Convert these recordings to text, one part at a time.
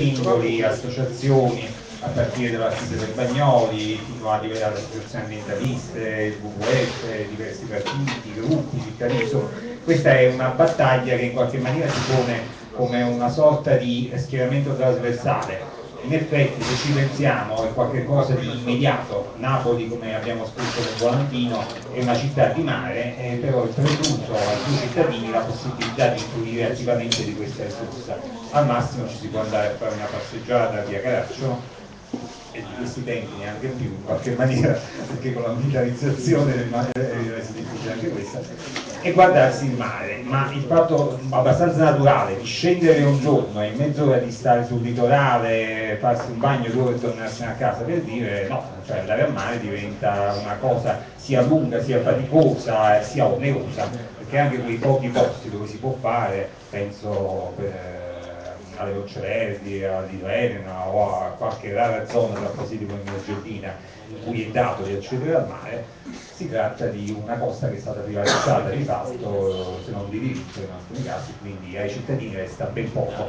pendoli, associazioni, a partire dall'assise del Bagnoli fino a livello delle associazioni ambientaliste, il WWF, diversi partiti, gruppi, cittadini, insomma, questa è una battaglia che in qualche maniera si pone come una sorta di schieramento trasversale in effetti se ci pensiamo è qualcosa di immediato, Napoli come abbiamo scritto nel volantino è una città di mare, eh, però è precluso ai suoi cittadini la possibilità di fruire attivamente di questa risorsa. Al massimo ci si può andare a fare una passeggiata via Caraccio e di questi tempi neanche più in qualche maniera perché con la militarizzazione è difficile anche questa e guardarsi il mare ma il fatto abbastanza naturale di scendere un giorno e mezz'ora di stare sul litorale farsi un bagno e tornarsene a casa per dire no, cioè andare al mare diventa una cosa sia lunga sia faticosa sia onerosa perché anche quei pochi posti dove si può fare penso per alle Rocce Verdi, all'Irena o a qualche rara zona tra Positivo e Argentina in cui è dato di accedere al mare, si tratta di una costa che è stata privatizzata di fatto, se non di diritto in alcuni casi, quindi ai cittadini resta ben poco.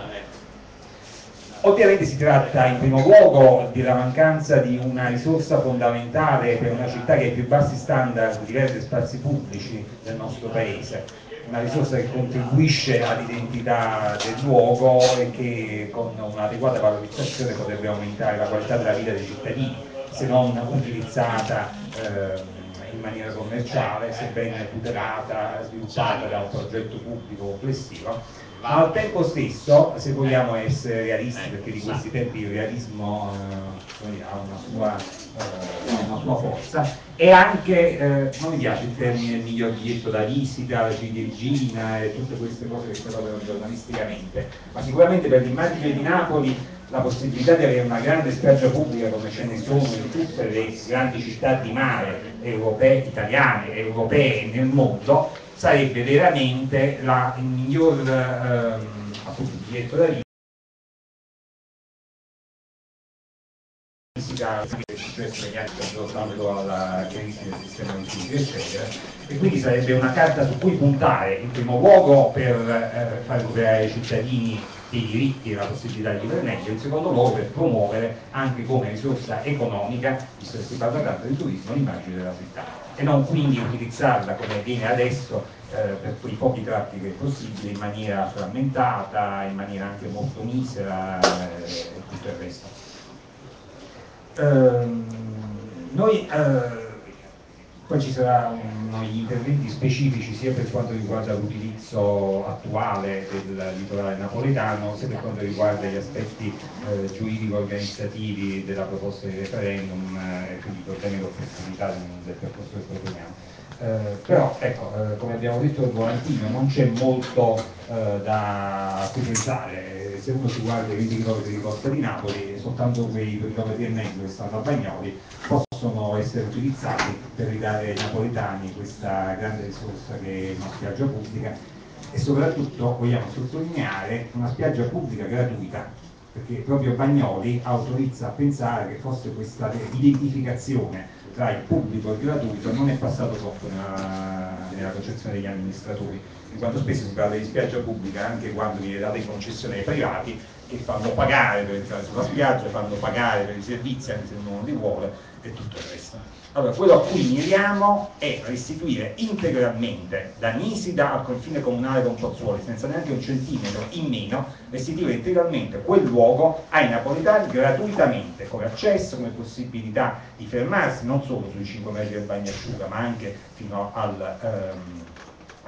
Ovviamente si tratta in primo luogo della mancanza di una risorsa fondamentale per una città che ha i più bassi standard di verde spazi pubblici del nostro paese, una risorsa che contribuisce all'identità del luogo e che con un'adeguata valorizzazione potrebbe aumentare la qualità della vita dei cittadini, se non utilizzata eh, in maniera commerciale, sebbene tutelata, sviluppata da un progetto pubblico complessivo, ma al tempo stesso, se vogliamo essere realisti, perché di questi tempi il realismo eh, ha una sua una sua forza. E anche, eh, non mi piace il termine il miglior biglietto da visita, la ciliegina e tutte queste cose che si trovano giornalisticamente, ma sicuramente per l'immagine di Napoli la possibilità di avere una grande spiaggia pubblica come ce ne sono in tutte le grandi città di mare europee, italiane, europee nel mondo, sarebbe veramente la, il miglior ehm, appunto, biglietto da visita è successo negli anni soltanto alla crisi del sistema di eccetera, e quindi sarebbe una carta su cui puntare in primo luogo per eh, far recuperare ai cittadini dei diritti e la possibilità di vivere in secondo luogo per promuovere anche come risorsa economica, visto che si parla tanto di turismo, l'immagine della città e non quindi utilizzarla come avviene adesso eh, per quei pochi tratti che è possibile in maniera frammentata, in maniera anche molto misera eh, e tutto il resto. Ehm, noi eh, poi ci saranno gli interventi specifici sia per quanto riguarda l'utilizzo attuale del litorale napoletano, sia per quanto riguarda gli aspetti eh, giuridico-organizzativi della proposta di referendum eh, e quindi i problemi di opportunità del, del percorso che proponiamo. Eh, però ecco, eh, come abbiamo detto il volantino non c'è molto eh, da cui pensare, se uno si guarda i 20 km di costa di Napoli, soltanto quei 2 km e mezzo che stanno a Bagnoli possono essere utilizzati per ridare ai napoletani questa grande risorsa che è una spiaggia pubblica. E soprattutto vogliamo sottolineare una spiaggia pubblica gratuita perché proprio Bagnoli autorizza a pensare che forse questa identificazione tra il pubblico e il gratuito non è passato troppo nella, nella concezione degli amministratori, in quanto spesso si parla di spiaggia pubblica anche quando viene data in concessione ai privati che fanno pagare per entrare sulla spiaggia, fanno pagare per i servizi anche se non li vuole e tutto il resto. Allora, quello a cui miriamo è restituire integralmente da Nisida al confine comunale con Pozzuoli, senza neanche un centimetro in meno, restituire integralmente quel luogo ai napoletani gratuitamente, come accesso, come possibilità di fermarsi, non solo sui 5 metri del bagnasciuga, ma anche fino, al, ehm,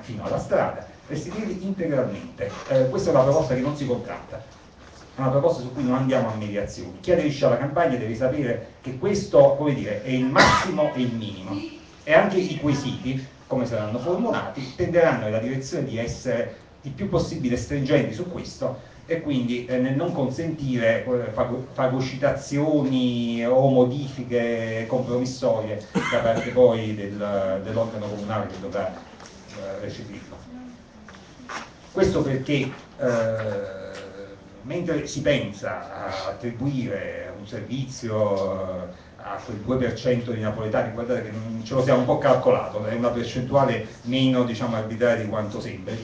fino alla strada, restituirli integralmente. Eh, questa è una proposta che non si contratta, è una proposta su cui non andiamo a mediazioni. Chi aderisce alla campagna deve sapere che questo dire, è il massimo e il minimo e anche i quesiti, come saranno formulati, tenderanno nella direzione di essere il più possibile stringenti su questo e quindi eh, nel non consentire eh, fagocitazioni o modifiche compromissorie da parte poi del, dell'organo comunale che dovrà eh, recepirlo. Questo perché eh, mentre si pensa a attribuire un servizio eh, a quel 2% di napoletani, guardate che ce lo siamo un po' calcolato, è una percentuale meno diciamo, arbitraria di quanto sembri,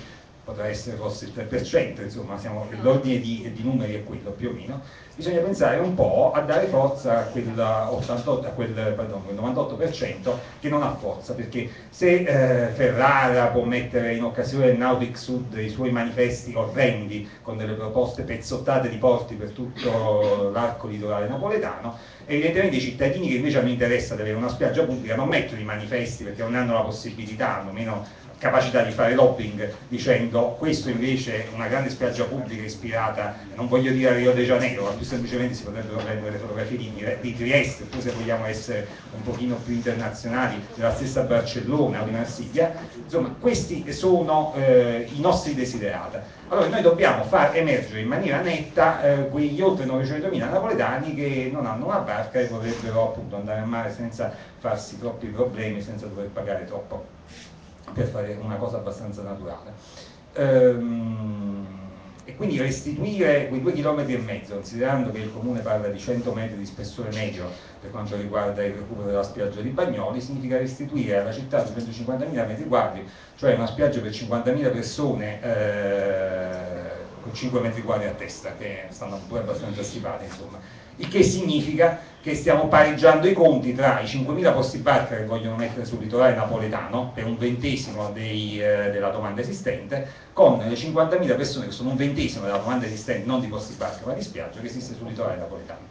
potrà essere forse il 3%, insomma l'ordine di, di, numeri è quello più o meno, bisogna pensare un po' a dare forza a quel, 88, a quel, pardon, quel 98% che non ha forza, perché se eh, Ferrara può mettere in occasione del Nautic Sud i suoi manifesti orrendi con delle proposte pezzottate di porti per tutto l'arco litorale napoletano, evidentemente i cittadini che invece hanno interesse ad avere una spiaggia pubblica non mettono i manifesti perché non hanno la possibilità, hanno meno capacità di fare lobbying dicendo questo invece è una grande spiaggia pubblica ispirata, non voglio dire a Rio de Janeiro, ma più semplicemente si potrebbero prendere le fotografie di, di Trieste, oppure se vogliamo essere un pochino più internazionali, della stessa Barcellona o di Marsiglia, insomma questi sono eh, i nostri desiderata. Allora noi dobbiamo far emergere in maniera netta eh, quegli oltre 900.000 napoletani che non hanno una barca e vorrebbero appunto andare a mare senza farsi troppi problemi, senza dover pagare troppo per fare una cosa abbastanza naturale. Ehm, e quindi restituire quei due chilometri e mezzo, considerando che il comune parla di 100 metri di spessore medio per quanto riguarda il recupero della spiaggia di Bagnoli, significa restituire alla città 250.000 metri quadri, cioè una spiaggia per 50.000 persone eh, con 5 metri quadri a testa, che stanno pure abbastanza stipati insomma il che significa che stiamo pareggiando i conti tra i 5.000 posti barca che vogliono mettere sul litorale napoletano per un ventesimo dei, eh, della domanda esistente con le 50.000 persone che sono un ventesimo della domanda esistente non di posti barca ma di spiaggia che esiste sul litorale napoletano.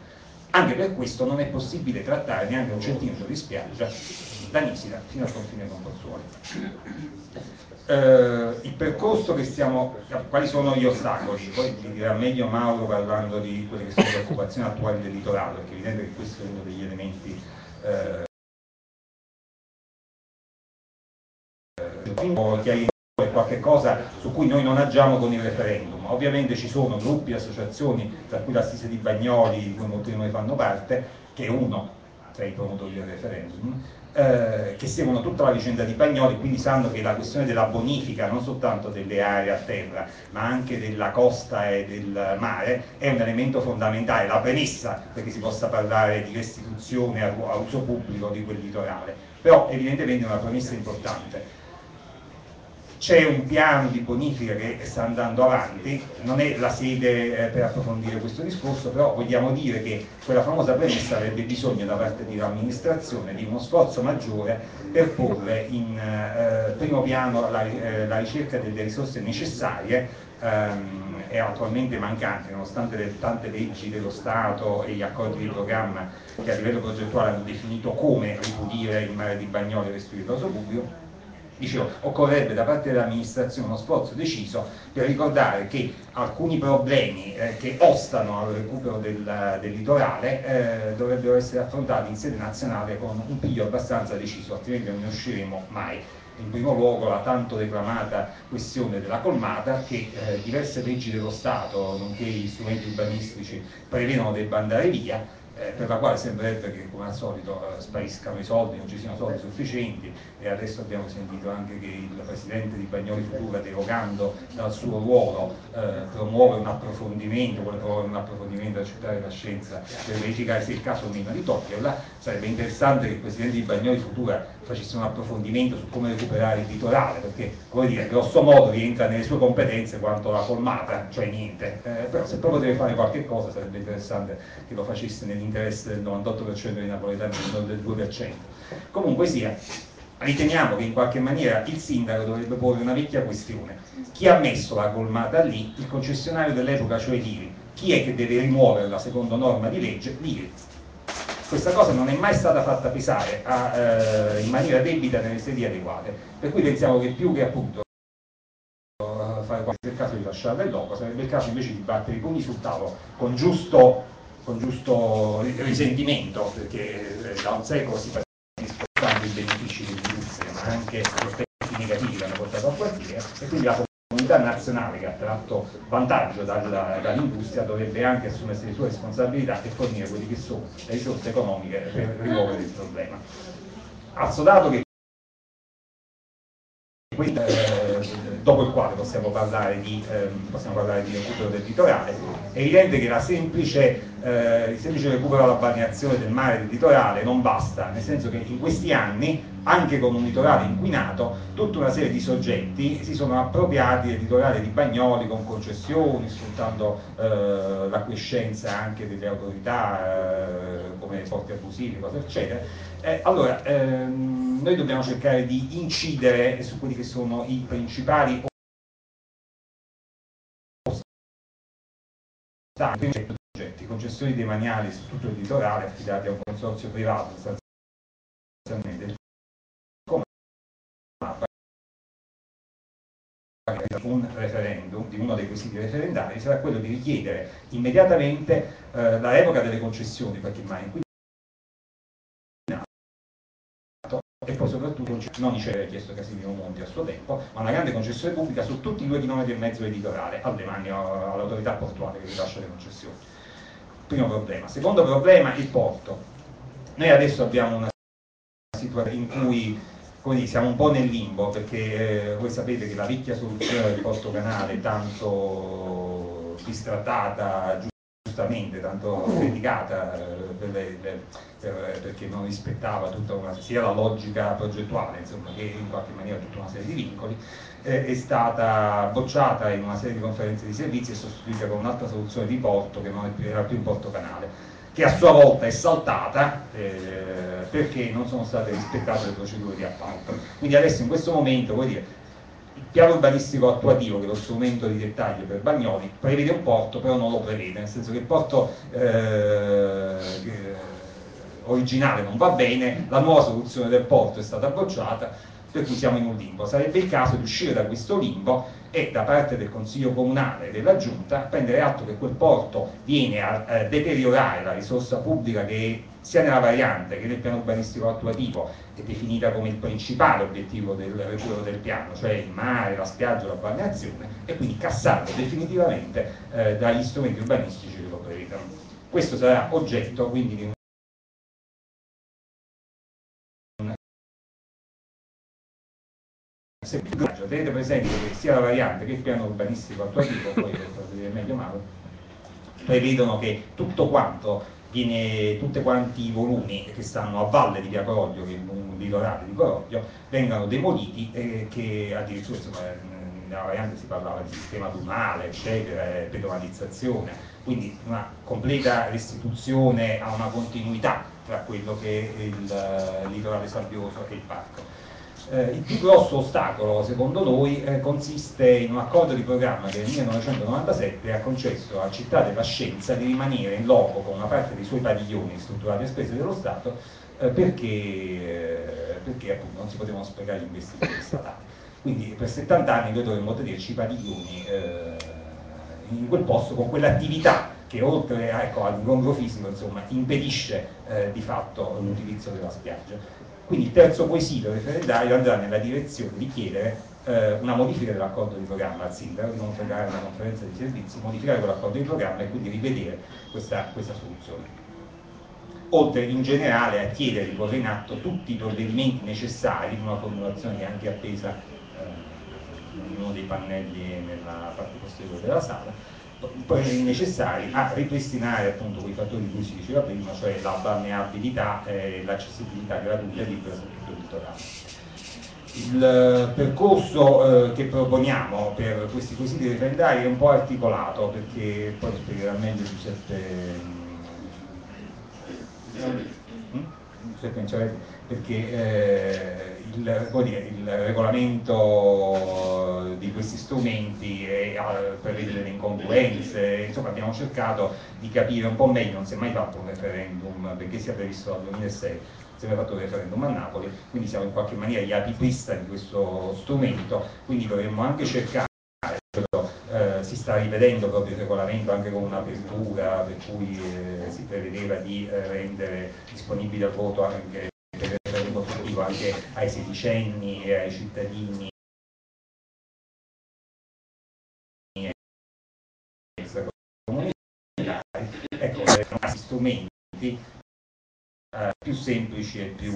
Anche per questo non è possibile trattare neanche un centimetro di spiaggia da Nisida fino al confine con Pozzuoli eh, il percorso che stiamo, quali sono gli ostacoli, poi vi dirà meglio Mauro parlando di quelle che sono le occupazioni attuali del litorale, perché è evidente che questo è uno degli elementi eh, è qualche cosa su cui noi non agiamo con il referendum. Ovviamente ci sono gruppi, associazioni, tra cui la Stisa di Bagnoli, di cui molti di noi fanno parte, che è uno tra i promotori del referendum, eh, che seguono tutta la vicenda di Bagnoli, quindi sanno che la questione della bonifica non soltanto delle aree a terra, ma anche della costa e del mare è un elemento fondamentale, la premessa perché si possa parlare di restituzione a, a uso pubblico di quel litorale. Però evidentemente è una premessa importante c'è un piano di bonifica che sta andando avanti, non è la sede eh, per approfondire questo discorso, però vogliamo dire che quella famosa premessa avrebbe bisogno da parte dell'amministrazione di uno sforzo maggiore per porre in eh, primo piano la, eh, la, ricerca delle risorse necessarie ehm, e attualmente mancanti, nonostante le tante leggi dello Stato e gli accordi di programma che a livello progettuale hanno definito come ripulire il mare di Bagnoli e restituire l'uso pubblico Dicevo, occorrerebbe da parte dell'amministrazione uno sforzo deciso per ricordare che alcuni problemi eh, che ostano al recupero del, del litorale eh, dovrebbero essere affrontati in sede nazionale con un piglio abbastanza deciso, altrimenti non ne usciremo mai. In primo luogo la tanto reclamata questione della colmata che eh, diverse leggi dello Stato, nonché gli strumenti urbanistici, prevedono debba andare via eh, per la quale sembrerebbe che come al solito eh, spariscano i soldi, non ci siano soldi sufficienti e adesso abbiamo sentito anche che il Presidente di Bagnoli Futura, derogando dal suo ruolo, eh, promuove un approfondimento, vuole promuovere un approfondimento accettare la scienza per verificare se il caso meno di toglierla, sarebbe interessante che il Presidente di Bagnoli Futura facesse un approfondimento su come recuperare il litorale, perché come dire, grosso modo rientra nelle sue competenze quanto la colmata, cioè niente, eh, però se proprio deve fare qualche cosa sarebbe interessante che lo facesse nell'interesse interesse del 98% dei napoletani, non del 2%. Comunque sia, riteniamo che in qualche maniera il sindaco dovrebbe porre una vecchia questione. Chi ha messo la colmata lì? Il concessionario dell'epoca, cioè l'IRI. Chi è che deve rimuoverla secondo norma di legge? L'IRI. Questa cosa non è mai stata fatta pesare a, eh, in maniera debita nelle sedi adeguate, per cui pensiamo che più che appunto eh, fare qualche caso di lasciarla in loco, sarebbe il caso invece di battere i pugni sul tavolo con giusto con giusto risentimento, perché eh, da un secolo si fa disfruttando i benefici dell'industria, ma anche gli effetti negativi che hanno portato al quartiere, e quindi la comunità nazionale che ha tratto vantaggio dall'industria dovrebbe anche assumersi le sue responsabilità e fornire quelle che sono le risorse economiche per rimuovere il problema. Assodato che eh, dopo il quale possiamo parlare di, ehm, possiamo parlare di recupero del litorale. È evidente che la semplice, eh, il semplice recupero alla balneazione del mare del litorale non basta, nel senso che in questi anni, anche con un litorale inquinato, tutta una serie di soggetti si sono appropriati del litorale di Bagnoli con concessioni, sfruttando eh, l'acquiescenza anche delle autorità eh, come porti abusivi, cose eccetera. Eh, allora, ehm, noi dobbiamo cercare di incidere su quelli che sono i principali progetti, concessioni demaniali su tutto il litorale affidati a un consorzio privato sostanzialmente un referendum, di uno dei quesiti referendari, sarà quello di richiedere immediatamente eh, la revoca delle concessioni per chi mai inquinato e poi soprattutto non c'era chiesto Casimiro Monti a suo tempo, ma una grande concessione pubblica su tutti i due chilometri e mezzo del litorale, all'autorità portuale che rilascia le concessioni. Primo problema. Secondo problema, il porto. Noi adesso abbiamo una situazione in cui quindi siamo un po' nel limbo perché eh, voi sapete che la vecchia soluzione del porto canale tanto bistrattata giustamente, tanto criticata eh, perché non rispettava tutta una, sia la logica progettuale insomma, che in qualche maniera tutta una serie di vincoli, eh, è stata bocciata in una serie di conferenze di servizi e sostituita con un'altra soluzione di porto che non era più in porto canale che a sua volta è saltata eh, perché non sono state rispettate le procedure di appalto. Quindi adesso in questo momento, vuol dire, il piano urbanistico attuativo, che è lo strumento di dettaglio per Bagnoli, prevede un porto, però non lo prevede, nel senso che il porto eh, originale non va bene, la nuova soluzione del porto è stata bocciata, per cui siamo in un limbo. Sarebbe il caso di uscire da questo limbo e da parte del Consiglio Comunale e della Giunta prendere atto che quel porto viene a, a deteriorare la risorsa pubblica che sia nella variante che nel piano urbanistico attuativo è definita come il principale obiettivo del recupero del piano, cioè il mare, la spiaggia, la balneazione, e quindi cassarlo definitivamente eh, dagli strumenti urbanistici che lo prevedono. Questo sarà oggetto quindi di semplificaggio. Tenete presente che sia la variante che il piano urbanistico attuativo, poi lo vedere meglio Mauro, prevedono che tutto quanto viene, tutti quanti i volumi che stanno a valle di Via Coroglio, che è il litorale di Coroglio, vengano demoliti e che addirittura insomma, nella variante si parlava di sistema dunale, eccetera, pedonalizzazione, quindi una completa restituzione a una continuità tra quello che è il litorale sabbioso e il parco. Eh, il più grosso ostacolo, secondo noi, eh, consiste in un accordo di programma che nel 1997 ha concesso alla città della scienza di rimanere in loco con una parte dei suoi padiglioni strutturati a spese dello Stato eh, perché, eh, perché appunto, non si potevano sprecare gli investimenti statali. Quindi per 70 anni noi dovremmo tenerci i padiglioni eh, in quel posto con quell'attività che oltre ecco, all'incontro fisico insomma, impedisce eh, di fatto l'utilizzo della spiaggia. Quindi il terzo quesito referendario andrà nella direzione di chiedere eh, una modifica dell'accordo di programma al sindaco, di convocare una conferenza di servizi, modificare quell'accordo di programma e quindi rivedere questa, questa soluzione. Oltre in generale a chiedere di porre in atto tutti i provvedimenti necessari in una formulazione che è anche appesa eh, in uno dei pannelli nella parte posteriore della sala, necessari a ripristinare appunto quei fattori di cui si diceva prima, cioè la balneabilità e l'accessibilità gratuita di tutto il litorale. Il eh, percorso eh, che proponiamo per questi quesiti referendari è un po' articolato perché poi spiegherà meglio Giuseppe Mm? perché eh, il, dire, il, regolamento di questi strumenti è, prevede delle incongruenze, insomma abbiamo cercato di capire un po' meglio, non si è mai fatto un referendum perché sia previsto dal 2006, si è mai fatto un referendum a Napoli, quindi siamo in qualche maniera gli apiprista di questo strumento, quindi dovremmo anche cercare eh, si sta rivedendo proprio il regolamento anche con un'apertura per cui eh, si prevedeva di eh, rendere disponibile al voto anche per il referendum costruttivo anche ai sedicenni e ai cittadini ecco, strumenti eh, più semplici e più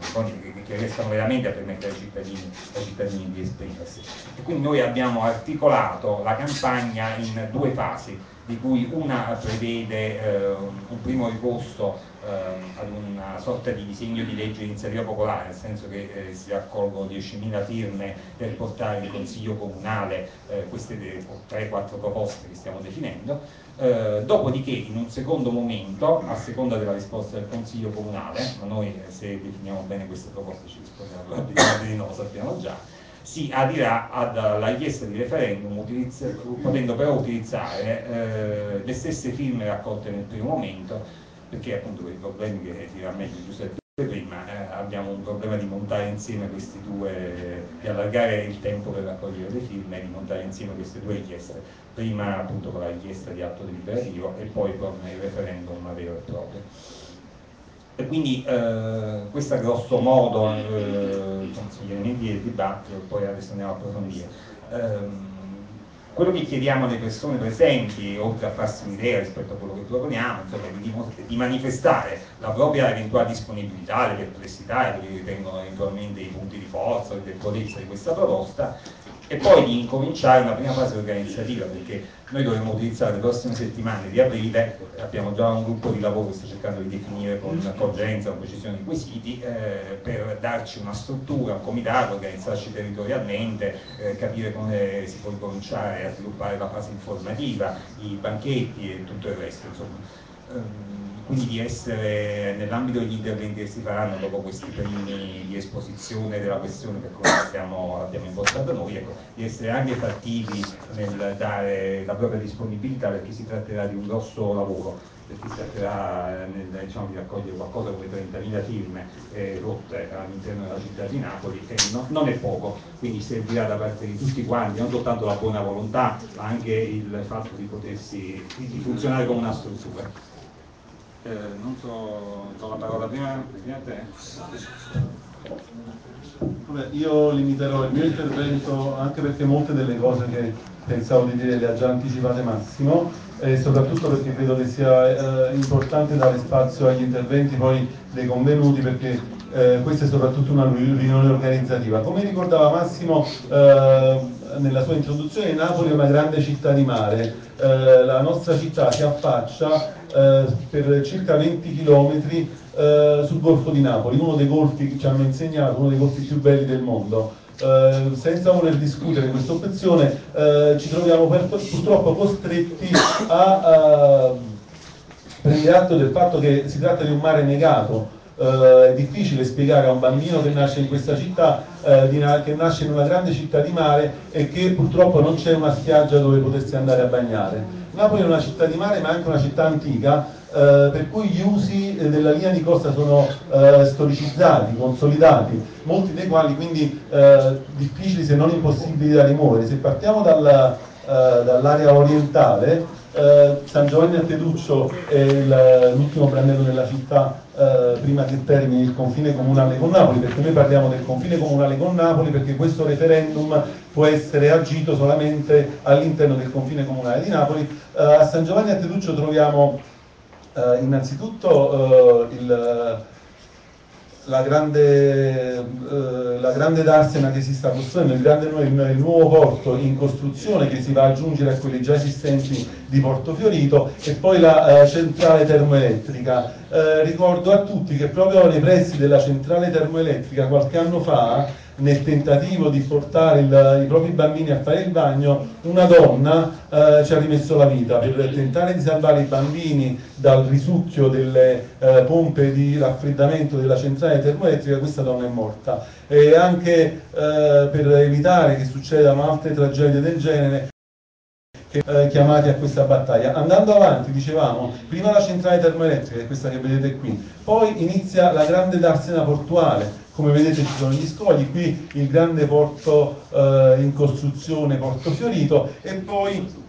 fondi che, che riescano veramente a permettere ai cittadini, ai cittadini di esprimersi. E quindi noi abbiamo articolato la campagna in due fasi di cui una prevede eh, un primo ricorso eh, ad una sorta di disegno di legge di iniziativa popolare, nel senso che eh, si raccolgono 10.000 firme per portare in consiglio comunale eh, queste 3-4 proposte che stiamo definendo, eh, dopodiché in un secondo momento, a seconda della risposta del consiglio comunale, ma noi eh, se definiamo bene queste proposte ci rispondiamo probabilmente di no, sappiamo già, si adirà alla richiesta di referendum potendo però utilizzare eh, le stesse firme raccolte nel primo momento perché appunto per i problemi che dirà meglio Giuseppe prima eh, abbiamo un problema di montare insieme questi due di allargare il tempo per raccogliere le firme di montare insieme queste due richieste. Prima appunto con la richiesta di atto deliberativo e poi con il referendum vero e proprio e quindi eh, questo è grosso modo eh, gli elementi del dibattito, poi adesso andiamo a approfondire. Eh, quello che chiediamo alle persone presenti, oltre a farsi un'idea rispetto a quello che proponiamo, insomma, è di, di, manifestare la propria eventuale disponibilità, le perplessità e che ritengono eventualmente i punti di forza, le debolezze di questa proposta e poi di incominciare una prima fase organizzativa perché noi dovremo utilizzare le prossime settimane di aprile, abbiamo già un gruppo di lavoro che sta cercando di definire con cogenza, con precisione i quesiti, eh, per darci una struttura, un comitato, organizzarci territorialmente, eh, capire come si può cominciare a sviluppare la fase informativa, i banchetti e tutto il resto. Insomma. Quindi di essere nell'ambito degli interventi che si faranno dopo questi primi di esposizione della questione per come l'abbiamo impostata noi, ecco, di essere anche fattivi nel dare la propria disponibilità perché si tratterà di un grosso lavoro, perché si tratterà nel, diciamo, di raccogliere qualcosa come 30.000 firme eh, rotte all'interno della città di Napoli e no, non è poco, quindi servirà da parte di tutti quanti non soltanto la buona volontà ma anche il fatto di potersi di funzionare come una struttura. Eh, non so, do la parola prima, prima te. Vabbè, io limiterò il mio intervento anche perché molte delle cose che pensavo di dire le ha già anticipate Massimo e soprattutto perché credo che sia eh, importante dare spazio agli interventi poi dei convenuti perché eh, questa è soprattutto una riunione organizzativa. Come ricordava Massimo eh, nella sua introduzione, Napoli è una grande città di mare, eh, la nostra città si affaccia eh, per circa 20 km eh, sul Golfo di Napoli, uno dei golfi che ci hanno insegnato, uno dei golfi più belli del mondo. Eh, senza voler discutere questa opzione, eh, ci troviamo per, purtroppo costretti a prendere atto del fatto che si tratta di un mare negato, Uh, è difficile spiegare a un bambino che nasce in questa città, uh, di, che nasce in una grande città di mare e che purtroppo non c'è una spiaggia dove potersi andare a bagnare. Napoli è una città di mare ma anche una città antica, uh, per cui gli usi della linea di costa sono storicizzati, consolidati, molti dei quali quindi difficili se non impossibili da rimuovere. Se partiamo dal, dall'area orientale, San Giovanni a Teduccio è l'ultimo brandello della città eh, prima che termini il confine comunale con Napoli, perché noi parliamo del confine comunale con Napoli perché questo referendum può essere agito solamente all'interno del confine comunale di Napoli. Eh, a San Giovanni a Teduccio troviamo eh, innanzitutto eh, il la grande, eh, la grande darsena che si sta costruendo, il, grande, il, nuovo porto in costruzione che si va ad aggiungere a quelli già esistenti di Porto Fiorito e poi la eh, centrale termoelettrica. Eh, ricordo a tutti che proprio nei pressi della centrale termoelettrica qualche anno fa nel tentativo di portare il, i propri bambini a fare il bagno, una donna eh, ci ha rimesso la vita per tentare di salvare i bambini dal risucchio delle eh, pompe di raffreddamento della centrale termoelettrica, questa donna è morta. E anche eh, per evitare che succedano altre tragedie del genere, eh, chiamati a questa battaglia. Andando avanti, dicevamo, prima la centrale termoelettrica, che questa che vedete qui, poi inizia la grande darsena portuale, come vedete ci sono gli scogli, qui il grande porto eh, in costruzione Porto Fiorito e poi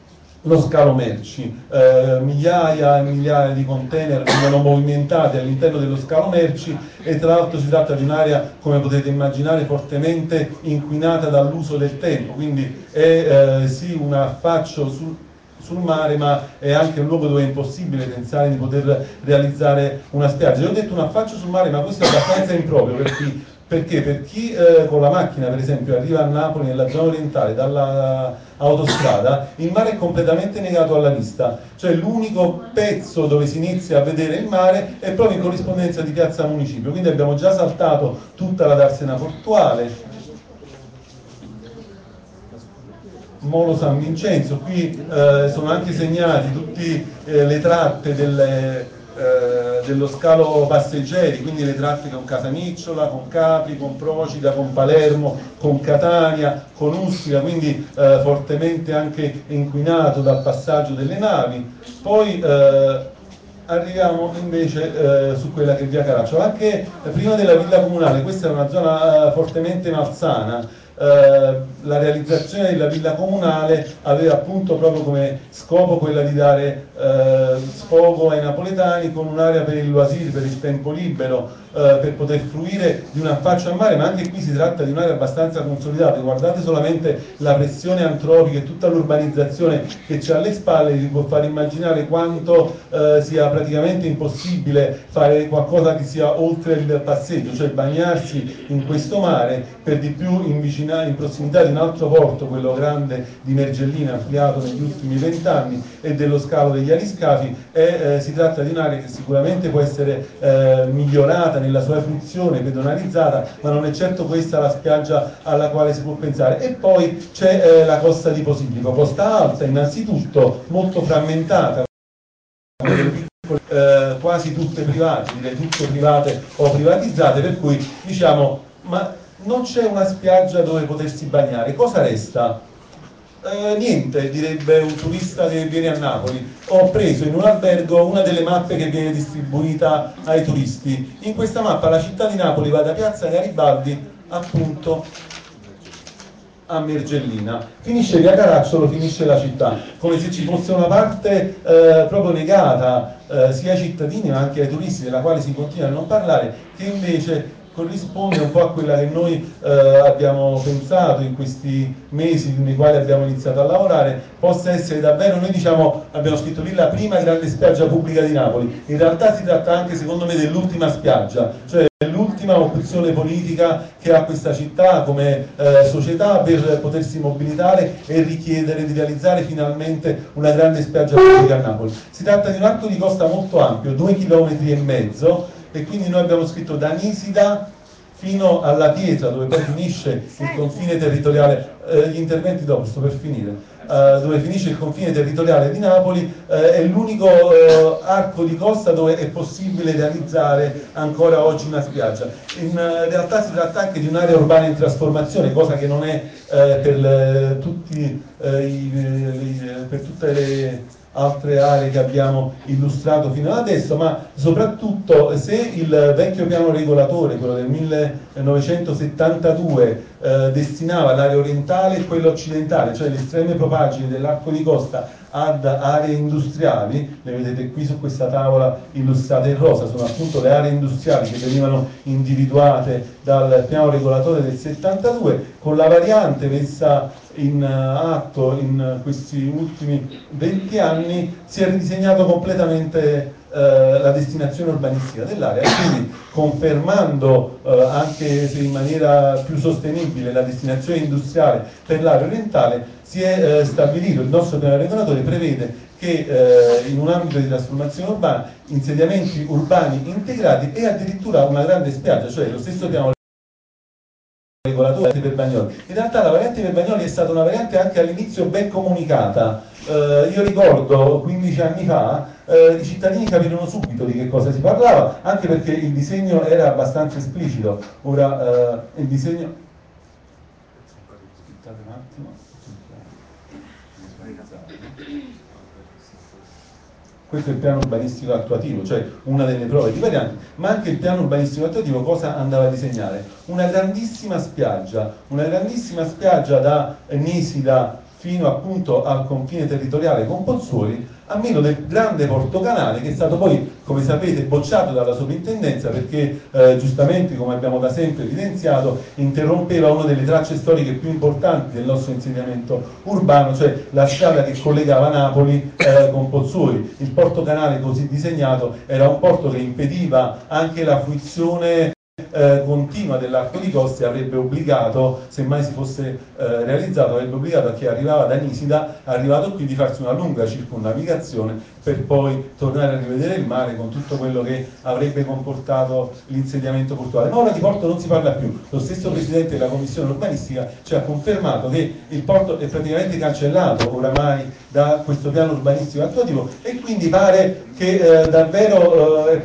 lo scalo merci, eh, migliaia e migliaia di container vengono movimentati all'interno dello scalo merci e tra l'altro si tratta di un'area, come potete immaginare, fortemente inquinata dall'uso del tempo, quindi è eh, sì un affaccio su, sul mare, ma è anche un luogo dove è impossibile pensare di poter realizzare una spiaggia. Io ho detto un affaccio sul mare, ma questo è abbastanza improprio per chi perché? Per chi eh, con la macchina per esempio arriva a Napoli nella zona orientale dall'autostrada il mare è completamente negato alla vista. Cioè l'unico pezzo dove si inizia a vedere il mare è proprio in corrispondenza di piazza municipio. Quindi abbiamo già saltato tutta la darsena portuale. Molo San Vincenzo. Qui eh, sono anche segnati tutte eh, le tratte delle eh, dello scalo passeggeri, quindi le tratte con Casamicciola, con Capri, con Procida, con Palermo, con Catania, con Ustica, quindi eh, fortemente anche inquinato dal passaggio delle navi. Poi eh, arriviamo invece eh, su quella che è via Caracciolo. Anche prima della villa comunale, questa è una zona eh, fortemente malsana, eh, la realizzazione della villa comunale aveva appunto proprio come scopo quella di dare eh, sfogo ai napoletani con un'area per il loisir, per il tempo libero, eh, per poter fruire di un affaccio a mare, ma anche qui si tratta di un'area abbastanza consolidata, guardate solamente la pressione antropica e tutta l'urbanizzazione che c'è alle spalle, vi può far immaginare quanto eh, sia praticamente impossibile fare qualcosa che sia oltre il passeggio, cioè bagnarsi in questo mare, per di più in, in prossimità di un altro porto, quello grande di Mergellina, ampliato negli ultimi vent'anni, e dello scalo degli aliscafi, e eh, si tratta di un'area che sicuramente può essere eh, migliorata nella sua funzione pedonalizzata, ma non è certo questa la spiaggia alla quale si può pensare. E poi c'è eh, la costa di Posillipo, costa alta innanzitutto, molto frammentata. Eh, quasi tutte private, direi tutte private o privatizzate, per cui diciamo, ma non c'è una spiaggia dove potersi bagnare, cosa resta? Eh, niente, direbbe un turista che viene a Napoli. Ho preso in un albergo una delle mappe che viene distribuita ai turisti. In questa mappa la città di Napoli va da Piazza Garibaldi appunto a Mergellina. Finisce via Caracciolo, finisce la città, come se ci fosse una parte eh, proprio negata eh, sia ai cittadini ma anche ai turisti, della quale si continua a non parlare, che invece corrisponde un po' a quella che noi eh, abbiamo pensato in questi mesi nei quali abbiamo iniziato a lavorare, possa essere davvero, noi diciamo, abbiamo scritto lì la prima grande spiaggia pubblica di Napoli, in realtà si tratta anche secondo me dell'ultima spiaggia, cioè l'ultima opzione politica che ha questa città come eh, società per potersi mobilitare e richiedere di realizzare finalmente una grande spiaggia pubblica a Napoli. Si tratta di un arco di costa molto ampio, due chilometri e mezzo, e quindi noi abbiamo scritto da Nisida fino alla pietra dove poi finisce il confine territoriale, eh, gli interventi dopo, sto per finire, eh, dove finisce il confine territoriale di Napoli, eh, è l'unico eh, arco di costa dove è possibile realizzare ancora oggi una spiaggia. In eh, realtà si tratta anche di un'area urbana in trasformazione, cosa che non è eh, per, tutti, i, per tutte le altre aree che abbiamo illustrato fino ad adesso, ma soprattutto se il vecchio piano regolatore, quello del 1972, eh, destinava l'area orientale e quella occidentale, cioè le estreme propagine dell'arco di costa ad aree industriali, le vedete qui su questa tavola illustrate in rosa, sono appunto le aree industriali che venivano individuate dal piano regolatore del 72, con la variante messa in atto in questi ultimi 20 anni si è ridisegnato completamente eh, la destinazione urbanistica dell'area quindi confermando eh, anche se in maniera più sostenibile la destinazione industriale per l'area orientale si è eh, stabilito, il nostro piano regolatore prevede che eh, in un ambito di trasformazione urbana insediamenti urbani integrati e addirittura una grande spiaggia, cioè lo stesso piano regolatore per Bagnoli. In realtà la variante per Bagnoli è stata una variante anche all'inizio ben comunicata. Eh, io ricordo 15 anni fa eh, i cittadini capirono subito di che cosa si parlava, anche perché il disegno era abbastanza esplicito. Ora eh, il disegno. Aspettate un attimo. Questo è il piano urbanistico attuativo, cioè una delle prove di varianti, ma anche il piano urbanistico attuativo cosa andava a disegnare? Una grandissima spiaggia, una grandissima spiaggia da Nisida fino appunto al confine territoriale con Pozzuoli, a meno del grande Porto Canale che è stato poi, come sapete, bocciato dalla sovrintendenza perché eh, giustamente, come abbiamo da sempre evidenziato, interrompeva una delle tracce storiche più importanti del nostro insediamento urbano, cioè la strada che collegava Napoli eh, con Pozzuoli. Il Porto Canale così disegnato era un porto che impediva anche la fruizione eh, continua dell'arco di coste avrebbe obbligato, se mai si fosse eh, realizzato, avrebbe obbligato a chi arrivava da Nisida, arrivato qui, di farsi una lunga circonnavigazione per poi tornare a rivedere il mare con tutto quello che avrebbe comportato l'insediamento portuale. Ma ora di porto non si parla più. Lo stesso Presidente della Commissione urbanistica ci ha confermato che il porto è praticamente cancellato oramai da questo piano urbanistico attuativo e quindi pare che eh, davvero eh,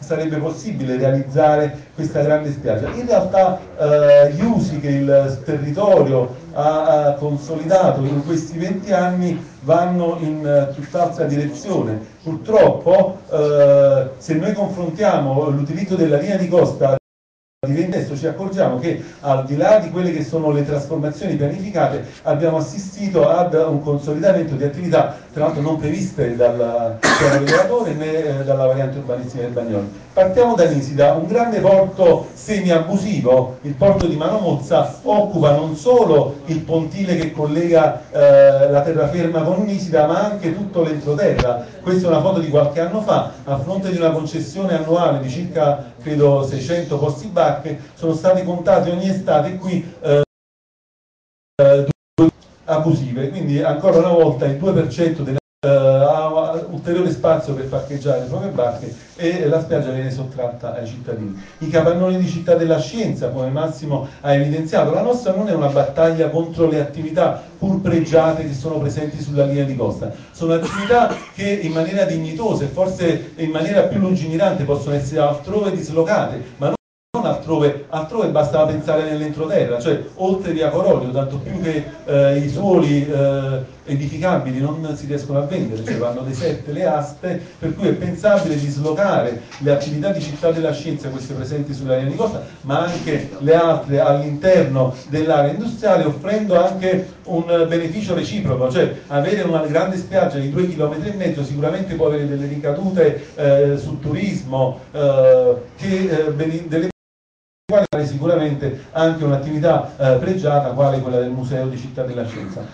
sarebbe possibile realizzare questa grande spiaggia. In realtà eh, gli usi che il territorio ha, ha, consolidato in questi 20 anni vanno in uh, tutt'altra direzione. Purtroppo eh, se noi confrontiamo l'utilizzo della linea di costa adesso ci accorgiamo che al di là di quelle che sono le trasformazioni pianificate abbiamo assistito ad un consolidamento di attività tra l'altro non previste dal piano regolatore né eh, dalla variante urbanistica del Bagnoli. Partiamo da Nisida, un grande porto semi-abusivo, il porto di Manomozza occupa non solo il pontile che collega eh, la terraferma con Nisida ma anche tutto l'entroterra. Questa è una foto di qualche anno fa, a fronte di una concessione annuale di circa credo 600 posti barche, sono stati contati ogni estate qui eh, abusive, quindi ancora una volta il 2% della Uh, ha ulteriore spazio per parcheggiare le proprie barche e la spiaggia viene sottratta ai cittadini. I capannoni di città della scienza, come Massimo ha evidenziato, la nostra non è una battaglia contro le attività pur pregiate che sono presenti sulla linea di costa, sono attività che in maniera dignitosa e forse in maniera più lungimirante possono essere altrove dislocate, ma non altrove, altrove bastava pensare nell'entroterra, cioè oltre via Corolio, tanto più che eh, i suoli eh, edificabili non si riescono a vendere, cioè vanno deserte le aste, per cui è pensabile dislocare le attività di città della scienza, queste presenti sulla linea di costa, ma anche le altre all'interno dell'area industriale, offrendo anche un beneficio reciproco, cioè avere una grande spiaggia di 2 km e mezzo sicuramente può avere delle ricadute eh, sul turismo, eh, che, eh, delle quale sicuramente anche un'attività eh, pregiata quale quella del Museo di Città della Scienza.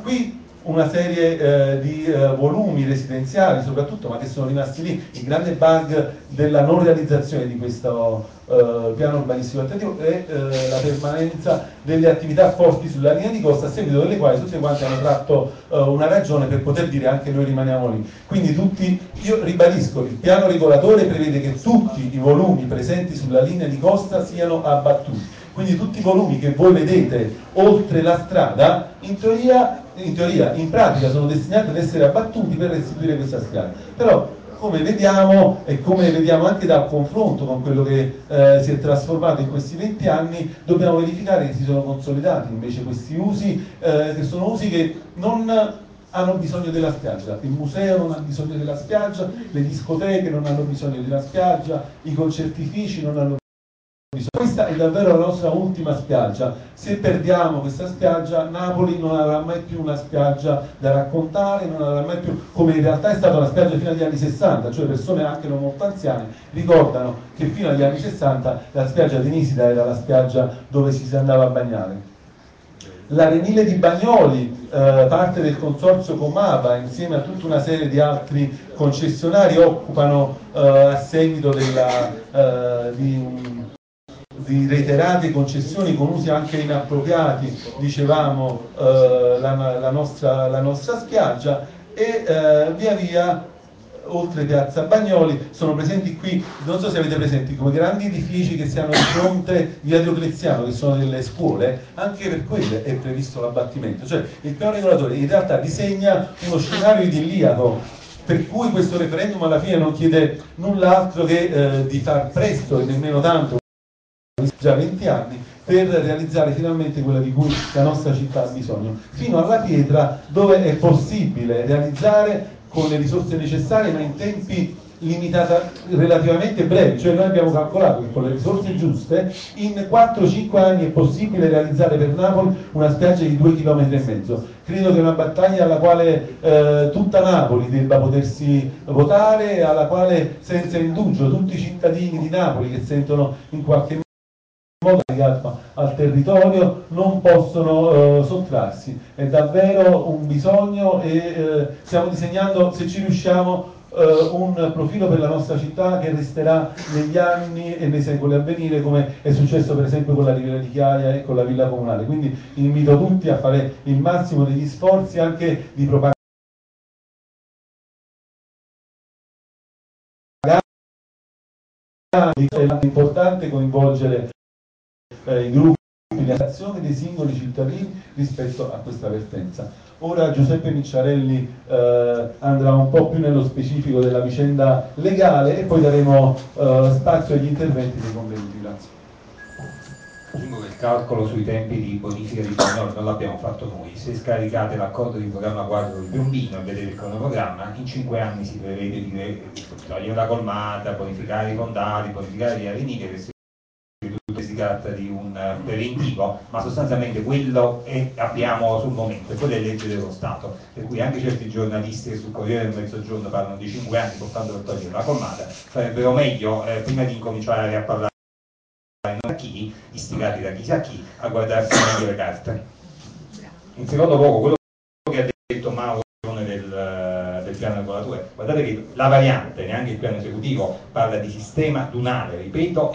qui una serie eh, di eh, volumi residenziali soprattutto, ma che sono rimasti lì, il grande bug della non realizzazione di questo eh, piano urbanistico attrattivo è eh, la permanenza delle attività forti sulla linea di costa, a seguito delle quali tutte quante hanno tratto eh, una ragione per poter dire anche noi rimaniamo lì. Quindi tutti, io ribadisco, il piano regolatore prevede che tutti i volumi presenti sulla linea di costa siano abbattuti quindi tutti i volumi che voi vedete oltre la strada, in teoria, in, teoria, in pratica sono destinati ad essere abbattuti per restituire questa spiaggia. Però come vediamo e come vediamo anche dal confronto con quello che eh, si è trasformato in questi 20 anni, dobbiamo verificare che si sono consolidati invece questi usi, eh, che sono usi che non hanno bisogno della spiaggia, il museo non ha bisogno della spiaggia, le discoteche non hanno bisogno della spiaggia, i concertifici non hanno questa è davvero la nostra ultima spiaggia. Se perdiamo questa spiaggia, Napoli non avrà mai più una spiaggia da raccontare, non avrà mai più, come in realtà è stata una spiaggia fino agli anni 60, cioè persone anche non molto anziane ricordano che fino agli anni 60 la spiaggia di Nisida era la spiaggia dove si andava a bagnare. L'Arenile di Bagnoli, eh, parte del consorzio Comava, insieme a tutta una serie di altri concessionari, occupano eh, a seguito della, eh, di di reiterate concessioni con usi anche inappropriati, dicevamo, eh, la, la, nostra, la, nostra, spiaggia e eh, via via oltre Piazza Bagnoli sono presenti qui, non so se avete presenti, come grandi edifici che si hanno di fronte via Diocleziano, che sono delle scuole, anche per quelle è previsto l'abbattimento, cioè il piano regolatore in realtà disegna uno scenario idilliaco per cui questo referendum alla fine non chiede null'altro che eh, di far presto e nemmeno tanto già 20 anni per realizzare finalmente quella di cui la nostra città ha bisogno, fino alla pietra dove è possibile realizzare con le risorse necessarie ma in tempi limitata relativamente breve, cioè noi abbiamo calcolato che con le risorse giuste in 4-5 anni è possibile realizzare per Napoli una spiaggia di 2 km e mezzo. Credo che è una battaglia alla quale eh, tutta Napoli debba potersi votare, alla quale senza indugio tutti i cittadini di Napoli che sentono in qualche modo legato al territorio non possono eh, sottrarsi. È davvero un bisogno e eh, stiamo disegnando, se ci riusciamo, eh, un profilo per la nostra città che resterà negli anni e nei secoli a venire come è successo per esempio con la Riviera di Chiaia e con la Villa Comunale. Quindi invito tutti a fare il massimo degli sforzi anche di propaganda è importante coinvolgere eh, i gruppi le azioni dei singoli cittadini rispetto a questa vertenza. Ora Giuseppe Micciarelli eh, andrà un po' più nello specifico della vicenda legale e poi daremo eh, spazio agli interventi dei convenuti. Grazie. Aggiungo che il calcolo sui tempi di bonifica di Bagnolo non l'abbiamo fatto noi. Se scaricate l'accordo di programma quadro di Piombino e vedete il cronoprogramma, in cinque anni si prevede di togliere la colmata, bonificare i fondali, bonificare le arenite si tratta di un eh, preventivo, ma sostanzialmente quello è, abbiamo sul momento, e poi le leggi dello Stato, per cui anche certi giornalisti che sul Corriere del Mezzogiorno parlano di 5 anni portando per togliere la colmata, sarebbero meglio, eh, prima di incominciare a parlare non a chi, istigati da chissà chi, a guardarsi meglio le carte. In secondo luogo, quello che ha detto Mauro del, eh, del piano regolatore, guardate che la variante, neanche il piano esecutivo, parla di sistema dunale, ripeto,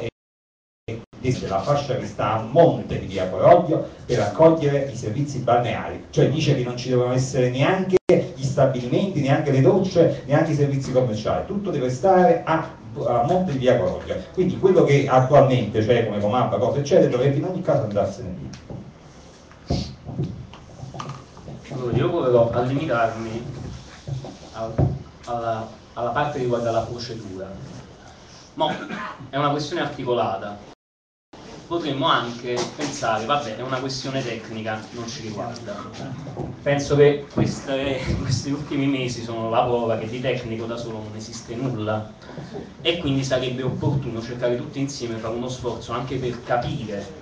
e la fascia che sta a monte di via Coroglio per accogliere i servizi balneari, cioè dice che non ci devono essere neanche gli stabilimenti, neanche le docce, neanche i servizi commerciali, tutto deve stare a, a monte di via Coroglio. Quindi quello che attualmente c'è come comanda, cose eccetera, dovrebbe in ogni caso andarsene via. Allora, io volevo limitarmi alla, alla parte che riguarda la procedura. Ma è una questione articolata potremmo anche pensare, vabbè, è una questione tecnica, non ci riguarda. Penso che queste, questi ultimi mesi sono la prova che di tecnico da solo non esiste nulla e quindi sarebbe opportuno cercare tutti insieme fare uno sforzo anche per capire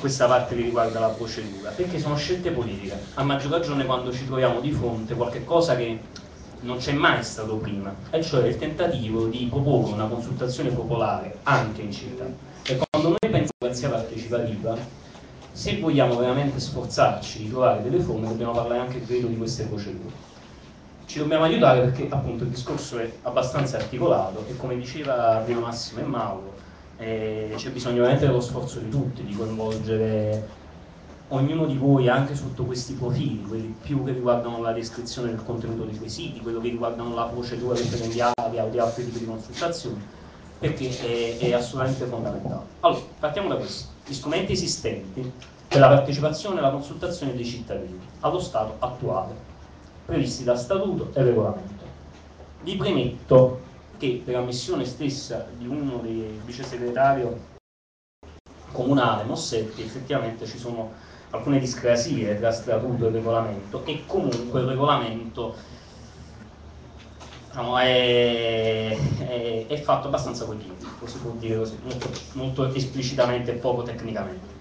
questa parte che riguarda la procedura, perché sono scelte politiche, a maggior ragione quando ci troviamo di fronte a qualcosa che non c'è mai stato prima, e cioè il tentativo di proporre una consultazione popolare anche in città. E quando noi pensiamo a democrazia partecipativa, se vogliamo veramente sforzarci di trovare delle forme, dobbiamo parlare anche, credo, di queste procedure. Ci dobbiamo aiutare perché appunto il discorso è abbastanza articolato e come diceva prima Massimo e Mauro, eh, c'è bisogno veramente dello sforzo di tutti, di coinvolgere ognuno di voi anche sotto questi profili, quelli più che riguardano la descrizione del contenuto dei quesiti, quello che riguardano la procedura referendiaria o di altri tipi di consultazioni, perché è, è, assolutamente fondamentale. Allora, partiamo da questo. Gli strumenti esistenti per la partecipazione e la consultazione dei cittadini allo stato attuale, previsti da statuto e regolamento. Vi premetto che per ammissione stessa di uno dei vice segretario comunale Mossetti effettivamente ci sono alcune discrasie tra statuto e regolamento e comunque il regolamento diciamo, è, è, è, fatto abbastanza coi piedi, si può dire così, molto, molto esplicitamente e poco tecnicamente.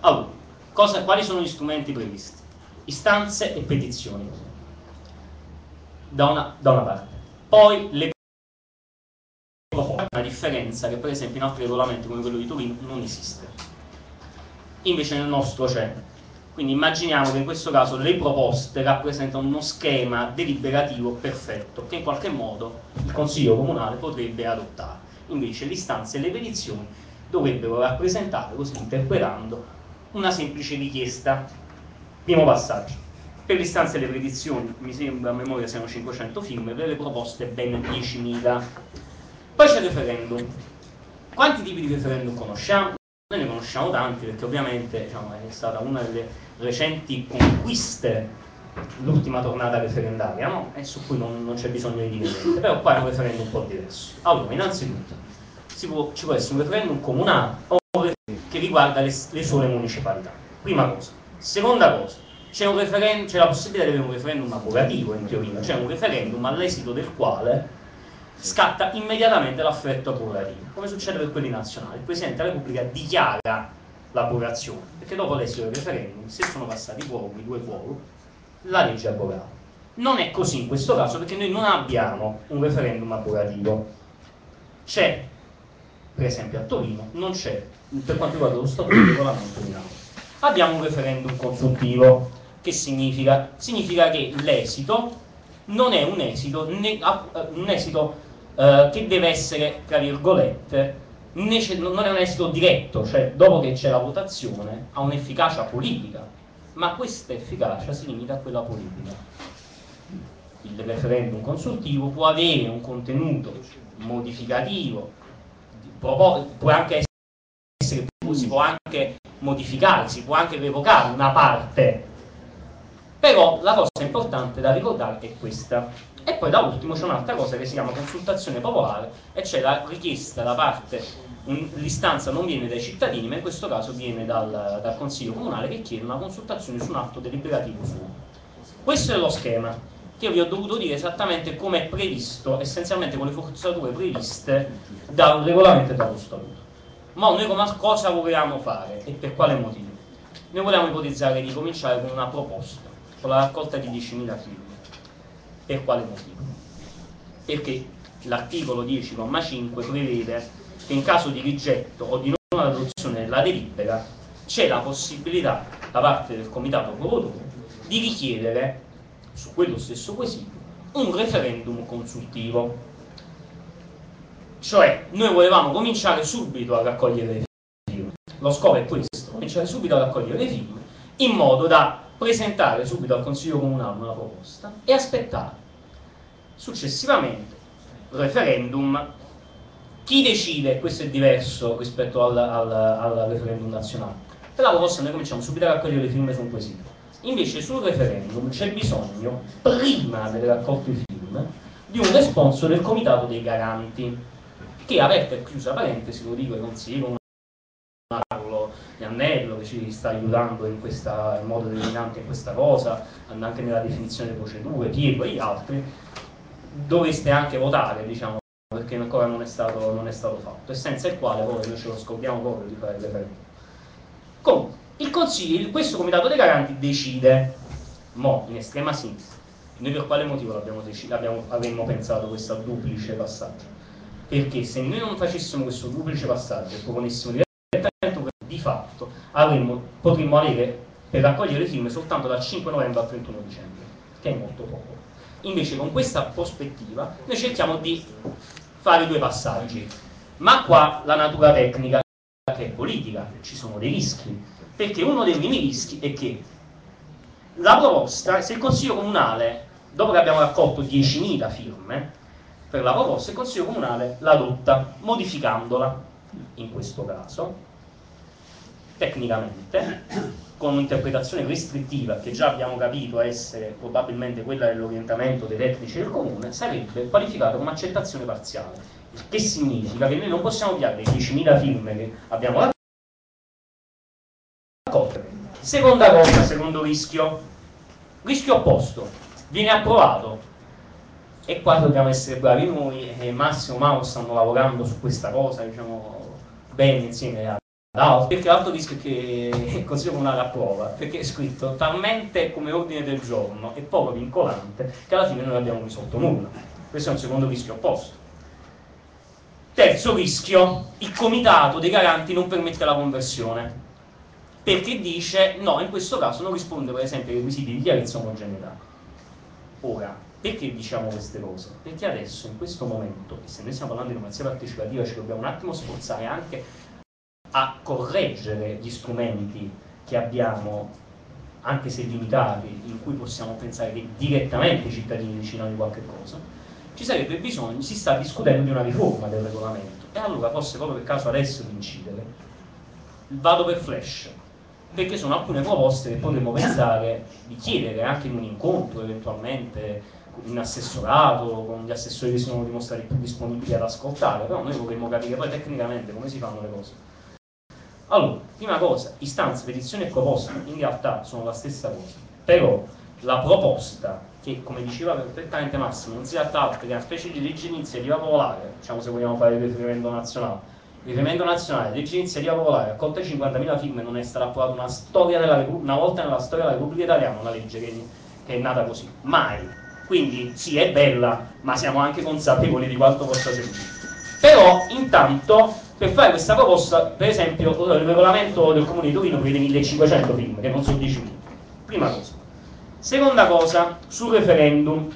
Allora, cosa, quali sono gli strumenti previsti? Istanze e petizioni, da una, da una parte. Poi le una differenza che per esempio in altri regolamenti come quello di Torino non esiste. Invece nel nostro c'è. Quindi immaginiamo che in questo caso le proposte rappresentano uno schema deliberativo perfetto che in qualche modo il Consiglio Comunale potrebbe adottare. Invece le istanze e le petizioni dovrebbero rappresentare, così interpretando, una semplice richiesta. Primo passaggio. Per le istanze e le petizioni, mi sembra a memoria siano 500 firme, per le proposte ben 10.000. Poi c'è il referendum. Quanti tipi di referendum conosciamo? Noi ne conosciamo tanti perché ovviamente diciamo, è stata una delle recenti conquiste l'ultima tornata referendaria, no? E su cui non, non c'è bisogno di dire niente, però qua è un referendum un po' diverso. Allora, innanzitutto, può, ci può essere un referendum comunale che riguarda le, le sole municipalità. Prima cosa. Seconda cosa, c'è, c'è la possibilità di avere un referendum abrogativo in teoria, cioè un referendum all'esito del quale scatta immediatamente l'affetto abrogativo, come succede per quelli nazionali. Il Presidente della Repubblica dichiara l'abrogazione, perché dopo l'esito del referendum, se sono passati i due quorum, la legge è abrogata. Non è così in questo caso perché noi non abbiamo un referendum abrogativo. C'è, per esempio a Torino, non c'è, per quanto riguarda lo statuto di regolamento di Napoli. Abbiamo un referendum consultivo. Che significa? Significa che l'esito non è un esito, ne, un esito eh, che deve essere, tra virgolette, non è un esito diretto, cioè dopo che c'è la votazione ha un'efficacia politica, ma questa efficacia si limita a quella politica. Il referendum consultivo può avere un contenuto modificativo, può anche essere, si può anche modificare, si può anche revocare una parte, però la cosa importante da ricordare è questa. E poi da ultimo c'è un'altra cosa che si chiama consultazione popolare e c'è la richiesta da parte, l'istanza non viene dai cittadini ma in questo caso viene dal, dal Consiglio Comunale che chiede una consultazione su un atto deliberativo suo. Questo è lo schema che io vi ho dovuto dire esattamente come è previsto, essenzialmente con le forzature previste dal regolamento e dallo statuto. Ma noi come cosa vogliamo fare e per quale motivo? Noi vogliamo ipotizzare di cominciare con una proposta, con la raccolta di 10.000 firme per quale motivo? Perché l'articolo 10,5 prevede che in caso di rigetto o di non adozione della delibera c'è la possibilità da parte del comitato promotore di richiedere su quello stesso quesito un referendum consultivo. Cioè, noi volevamo cominciare subito a raccogliere le firme. Lo scopo è questo, cominciare subito a raccogliere le firme in modo da presentare subito al Consiglio Comunale una proposta e aspettare successivamente referendum. Chi decide? Questo è diverso rispetto al, al, al referendum nazionale. Per la proposta noi cominciamo subito a raccogliere le firme su un quesito. Invece sul referendum c'è bisogno, prima delle raccolte di firme, di un responso del Comitato dei Garanti, che aperta e chiusa parentesi, lo dico ai consigli Carlo Iannello che ci sta aiutando in, questa, in modo determinante in questa cosa, anche nella definizione delle procedure, Pietro e gli altri, dovreste anche votare, diciamo, perché ancora non è stato, non è stato fatto, e senza il quale poi noi ce lo scordiamo proprio di fare il referendum. Comunque, il Consiglio, questo Comitato dei Garanti decide, mo, in estrema sintesi, noi per quale motivo l'abbiamo, l'abbiamo avremmo pensato questo duplice passaggio? Perché se noi non facessimo questo duplice passaggio e proponessimo direttamente di fatto avremmo, potremmo avere per raccogliere le firme soltanto dal 5 novembre al 31 dicembre, che è molto poco. Invece con questa prospettiva noi cerchiamo di fare due passaggi, ma qua la natura tecnica che è politica, ci sono dei rischi, perché uno dei primi rischi è che la proposta, se il Consiglio Comunale, dopo che abbiamo raccolto 10.000 firme per la proposta, il Consiglio Comunale l'adotta modificandola, in questo caso, tecnicamente, con un'interpretazione restrittiva che già abbiamo capito essere probabilmente quella dell'orientamento dei tecnici del comune, sarebbe qualificato come accettazione parziale. Il che significa che noi non possiamo pigliare le 10.000 firme che abbiamo raccolte. Seconda cosa, secondo rischio, rischio opposto, viene approvato e qua dobbiamo essere bravi noi e Massimo e Mao stanno lavorando su questa cosa, diciamo, bene insieme a No, perché l'altro rischio è che Consiglio Comunale approva, perché è scritto talmente come ordine del giorno e poco vincolante che alla fine non abbiamo risolto nulla. Questo è un secondo rischio opposto. Terzo rischio, il comitato dei garanti non permette la conversione, perché dice no, in questo caso non risponde per esempio ai requisiti di chiarezza omogeneità. Ora, perché diciamo queste cose? Perché adesso, in questo momento, e se noi stiamo parlando di democrazia partecipativa, ci dobbiamo un attimo sforzare anche a correggere gli strumenti che abbiamo, anche se limitati, in cui possiamo pensare che direttamente i cittadini decidono di qualche cosa, ci sarebbe bisogno, si sta discutendo di una riforma del regolamento. E allora forse proprio per caso adesso di incidere, vado per flash, perché sono alcune proposte che potremmo pensare di chiedere anche in un incontro eventualmente in assessorato, con gli assessori che si sono dimostrati più disponibili ad ascoltare, però noi vorremmo capire poi tecnicamente come si fanno le cose. Allora, prima cosa, istanza, petizione e proposta. In realtà sono la stessa cosa, però la proposta che come diceva perfettamente Massimo non si tratta altro che una specie di legge iniziativa popolare. Diciamo se vogliamo fare il riferimento nazionale. Riferimento nazionale legge iniziativa popolare raccolta 50.000 firme non è stata approvata una, della, una volta nella storia della Repubblica Italiana una legge che, che è nata così. Mai. Quindi sì è bella ma siamo anche consapevoli di quanto possa servire. Però intanto per fare questa proposta per esempio il regolamento del comune di Torino prevede 1500 firme che non sono 10.000 prima cosa Seconda cosa, sul referendum,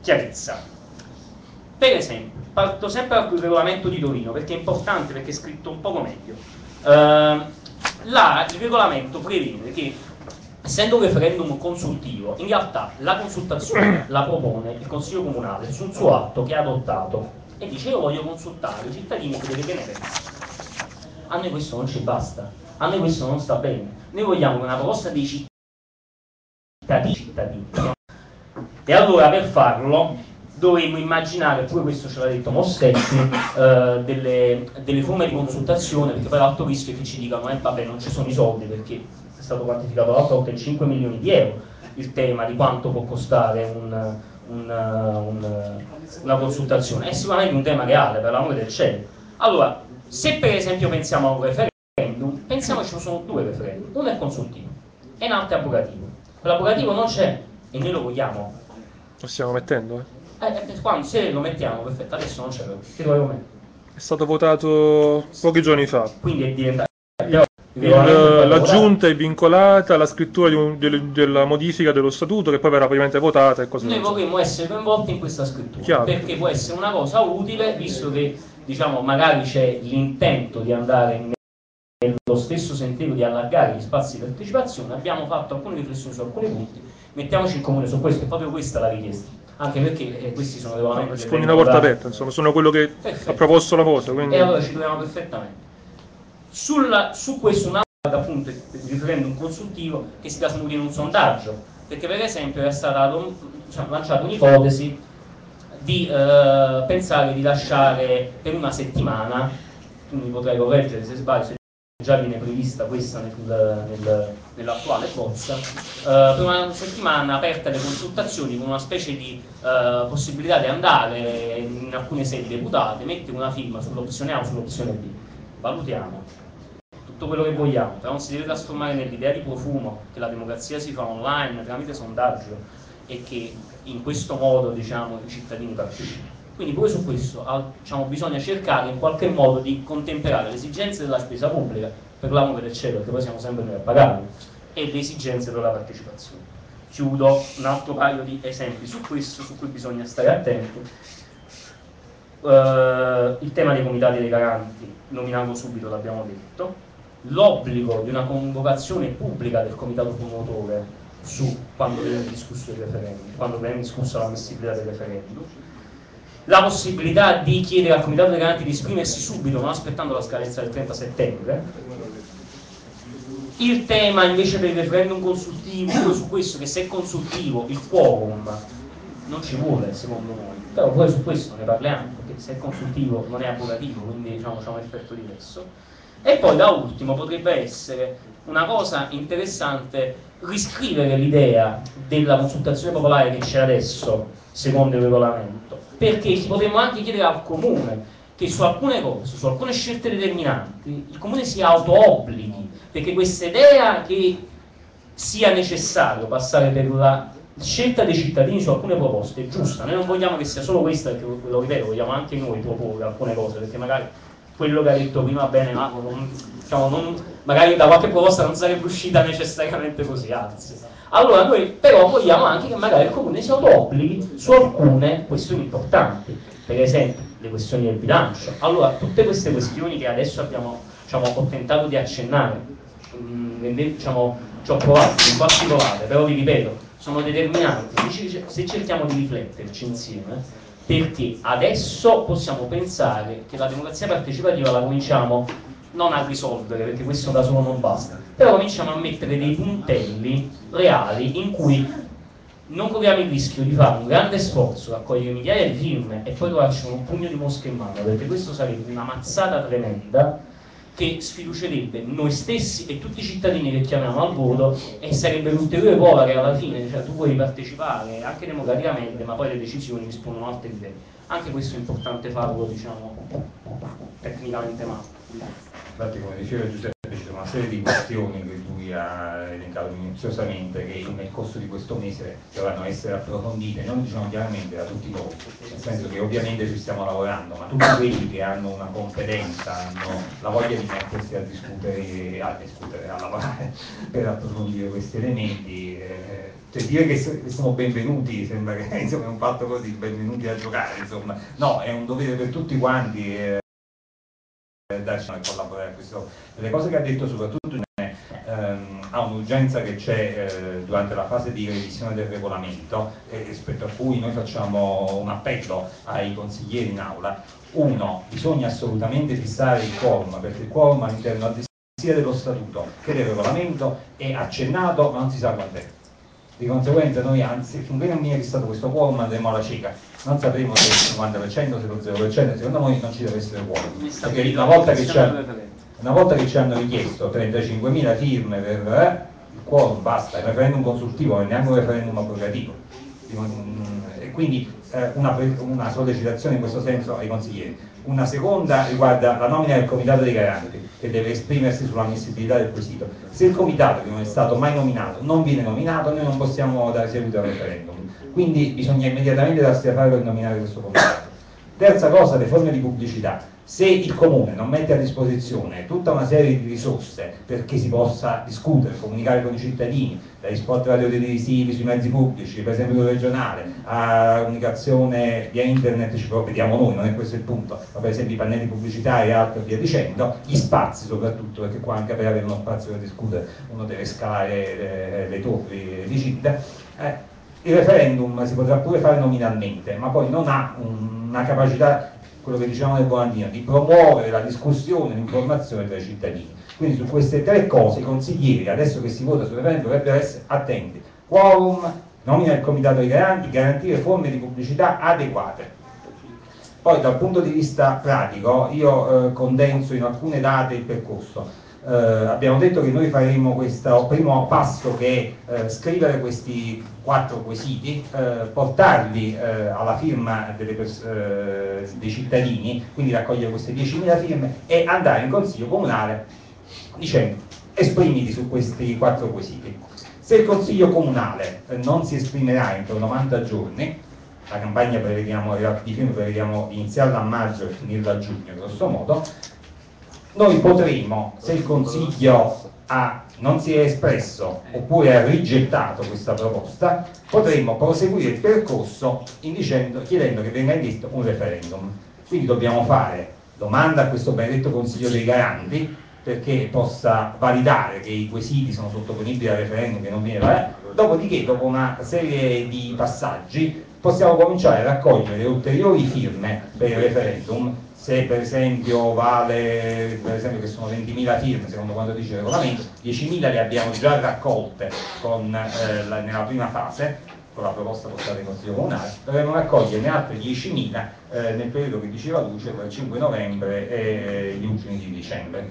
chiarezza. Per esempio, parto sempre dal regolamento di Torino, perché è importante, perché è scritto un poco meglio. Uh, là, il regolamento prevede che, essendo un referendum consultivo, in realtà la consultazione la propone il Consiglio Comunale sul suo atto che ha adottato e dice io voglio consultare i cittadini e vedere che ne pensano. A noi questo non ci basta, a noi questo non sta bene. Noi vogliamo una proposta dei cittadini cittadini. E allora per farlo dovremmo immaginare, pure questo ce l'ha detto Mossetti, eh, delle, delle, forme di consultazione, perché poi l'altro rischio è che ci dicano, eh vabbè non ci sono i soldi, perché è stato quantificato l'altra volta in 5 milioni di euro il tema di quanto può costare un, un, un, una consultazione. È sicuramente un tema reale, per l'amore del cielo. Allora, se per esempio pensiamo a un referendum, pensiamo che ci sono due referendum, uno è consultivo e l'altro è abrogativo L'abrogativo non c'è e noi lo vogliamo. Lo stiamo mettendo? Eh, eh, eh quando, se lo mettiamo, perfetto, adesso non c'è, che dovevo mettere? È stato votato pochi giorni fa. Quindi è diventato... la giunta è vincolata alla scrittura di un, de, della modifica dello statuto che poi verrà ovviamente votata e così Noi vorremmo essere coinvolti in questa scrittura Chiaro. perché può essere una cosa utile visto che diciamo magari c'è l'intento di andare nello stesso sentiero di allargare gli spazi di partecipazione, abbiamo fatto alcune riflessioni su alcuni punti, mettiamoci in comune su questo, è proprio questa la richiesta, anche perché eh, questi sono regolamenti... No, Sfondi una porta aperta, insomma, sono quello che Perfetto. ha proposto la cosa. Quindi... E allora ci troviamo perfettamente. Sulla, su questo un altro appunto il referendum consultivo che si basa in un sondaggio, perché per esempio era stata diciamo, lanciata un'ipotesi di eh, pensare di lasciare per una settimana, mi potrai correggere se sbaglio, se già viene prevista questa nel, nel, nell'attuale bozza, eh, per una settimana aperta le consultazioni con una specie di eh, possibilità di andare in alcune sedi deputate, mettere una firma sull'opzione A o sull'opzione B. Valutiamo tutto quello che vogliamo, però non si deve trasformare nell'idea di profumo che la democrazia si fa online tramite sondaggio e che in questo modo diciamo, i cittadini partecipano. Quindi pure su questo diciamo, bisogna cercare in qualche modo di contemperare le esigenze della spesa pubblica, per l'amore del cielo, perché poi siamo sempre noi a pagarlo, e le esigenze della partecipazione. Chiudo un altro paio di esempi su questo, su cui bisogna stare attenti. Uh, il tema dei comitati dei garanti, nominato subito, l'abbiamo detto. L'obbligo di una convocazione pubblica del comitato promotore su quando viene discusso il referendum, quando viene discussa l'ammissibilità del referendum la possibilità di chiedere al Comitato dei Garanti di esprimersi subito, non aspettando la scadenza del 30 settembre. Il tema invece il referendum consultivo, su questo che se è consultivo il quorum non ci vuole secondo noi, però poi su questo ne parliamo, perché se è consultivo non è abrogativo, quindi diciamo c'è un effetto diverso. E poi da ultimo potrebbe essere una cosa interessante riscrivere l'idea della consultazione popolare che c'è adesso, secondo il regolamento, perché potremmo anche chiedere al comune che su alcune cose, su alcune scelte determinanti, il comune si auto-obblighi, perché questa idea che sia necessario passare per la scelta dei cittadini su alcune proposte è giusta, noi non vogliamo che sia solo questa, perché lo ripeto, vogliamo anche noi proporre alcune cose, perché magari quello che ha detto prima bene Marco, non, diciamo, non, magari da qualche proposta non sarebbe uscita necessariamente così, anzi. Allora noi però vogliamo anche che magari il comune si auto-obblighi su alcune questioni importanti, per esempio le questioni del bilancio. Allora tutte queste questioni che adesso abbiamo diciamo, ho tentato di accennare, mh, mm, diciamo, ci ho provato, in particolare, però vi ripeto, sono determinanti, se cerchiamo di rifletterci insieme, perché adesso possiamo pensare che la democrazia partecipativa la cominciamo non a risolvere, perché questo da solo non basta, però cominciamo a mettere dei puntelli reali in cui non corriamo il rischio di fare un grande sforzo, raccogliere migliaia di firme e poi trovarci un pugno di mosche in mano, perché questo sarebbe una mazzata tremenda che sfiducerebbe noi stessi e tutti i cittadini che chiamiamo al voto e sarebbe l'ulteriore prova che alla fine cioè, tu puoi partecipare anche democraticamente ma poi le decisioni rispondono a livelli anche questo è importante farlo diciamo tecnicamente ma infatti come diceva Giuseppe una serie di questioni che lui ha elencato minuziosamente che nel corso di questo mese dovranno essere approfondite, non diciamo chiaramente da tutti noi, nel senso che ovviamente ci stiamo lavorando, ma tutti quelli che hanno una competenza, hanno la voglia di mettersi a discutere, a, discutere, a lavorare per approfondire questi elementi, eh, cioè dire che sono benvenuti sembra che insomma, è un fatto così, benvenuti a giocare, insomma. no, è un dovere per tutti quanti. Eh, darci a collaborare a questo. Le cose che ha detto soprattutto ehm, ha un'urgenza che c'è eh, durante la fase di revisione del regolamento eh, rispetto a cui noi facciamo un appello ai consiglieri in aula. Uno, bisogna assolutamente fissare il quorum, perché il quorum all'interno sia dello statuto che del regolamento è accennato ma non si sa quant'è. Di conseguenza noi anzi, finché non viene fissato questo quorum andremo alla cieca non sapremo se il 50%, se lo 0%, secondo noi non ci deve essere quorum. Perché una volta, che ci hanno, una volta che ci hanno richiesto 35.000 firme per eh, il quorum, basta, il referendum consultivo non è neanche un referendum abrogativo. E quindi eh, una, una sollecitazione in questo senso ai consiglieri. Una seconda riguarda la nomina del comitato dei garanti, che deve esprimersi sull'ammissibilità del quesito. Se il comitato, che non è stato mai nominato, non viene nominato, noi non possiamo dare seguito al referendum quindi bisogna immediatamente darsi da fare per nominare questo comitato. Terza cosa, le forme di pubblicità. Se il comune non mette a disposizione tutta una serie di risorse perché si possa discutere, comunicare con i cittadini, dagli spot radiotelevisivi sui mezzi pubblici, per esempio quello regionale, a comunicazione via internet ci vediamo noi, non è questo il punto, ma per esempio i pannelli pubblicitari e altro via dicendo, gli spazi soprattutto, perché qua anche per avere uno spazio per discutere uno deve scalare le, le torri di città, eh, il referendum si potrà pure fare nominalmente, ma poi non ha una capacità, quello che dicevamo nel Bonandino, di promuovere la discussione, l'informazione tra i cittadini. Quindi su queste tre cose i consiglieri, adesso che si vota sul referendum, dovrebbero essere attenti. Quorum, nomina del comitato dei garanti, garantire forme di pubblicità adeguate. Poi dal punto di vista pratico io eh, condenso in alcune date il percorso eh, abbiamo detto che noi faremo questo primo passo che è eh, scrivere questi quattro quesiti, eh, portarli eh, alla firma eh, dei cittadini, quindi raccogliere queste 10.000 firme e andare in consiglio comunale dicendo esprimiti su questi quattro quesiti. Se il consiglio comunale eh, non si esprimerà entro 90 giorni, la campagna di firme prevediamo iniziarla a maggio e finirla a giugno grosso modo, noi potremo, se il Consiglio ha, non si è espresso oppure ha rigettato questa proposta, potremmo proseguire il percorso dicendo, chiedendo che venga indetto un referendum. Quindi dobbiamo fare domanda a questo benedetto Consiglio dei Garanti perché possa validare che i quesiti sono sottoponibili al referendum che non viene validato, dopodiché dopo una serie di passaggi possiamo cominciare a raccogliere ulteriori firme per il referendum se per esempio vale, per esempio che sono 20.000 firme secondo quanto dice il regolamento, 10.000 le abbiamo già raccolte con, eh, la, nella prima fase, con la proposta portata in Consiglio Comunale, dovremo raccoglierne altre 10.000 eh, nel periodo che diceva Luce, tra il 5 novembre e gli ultimi di dicembre.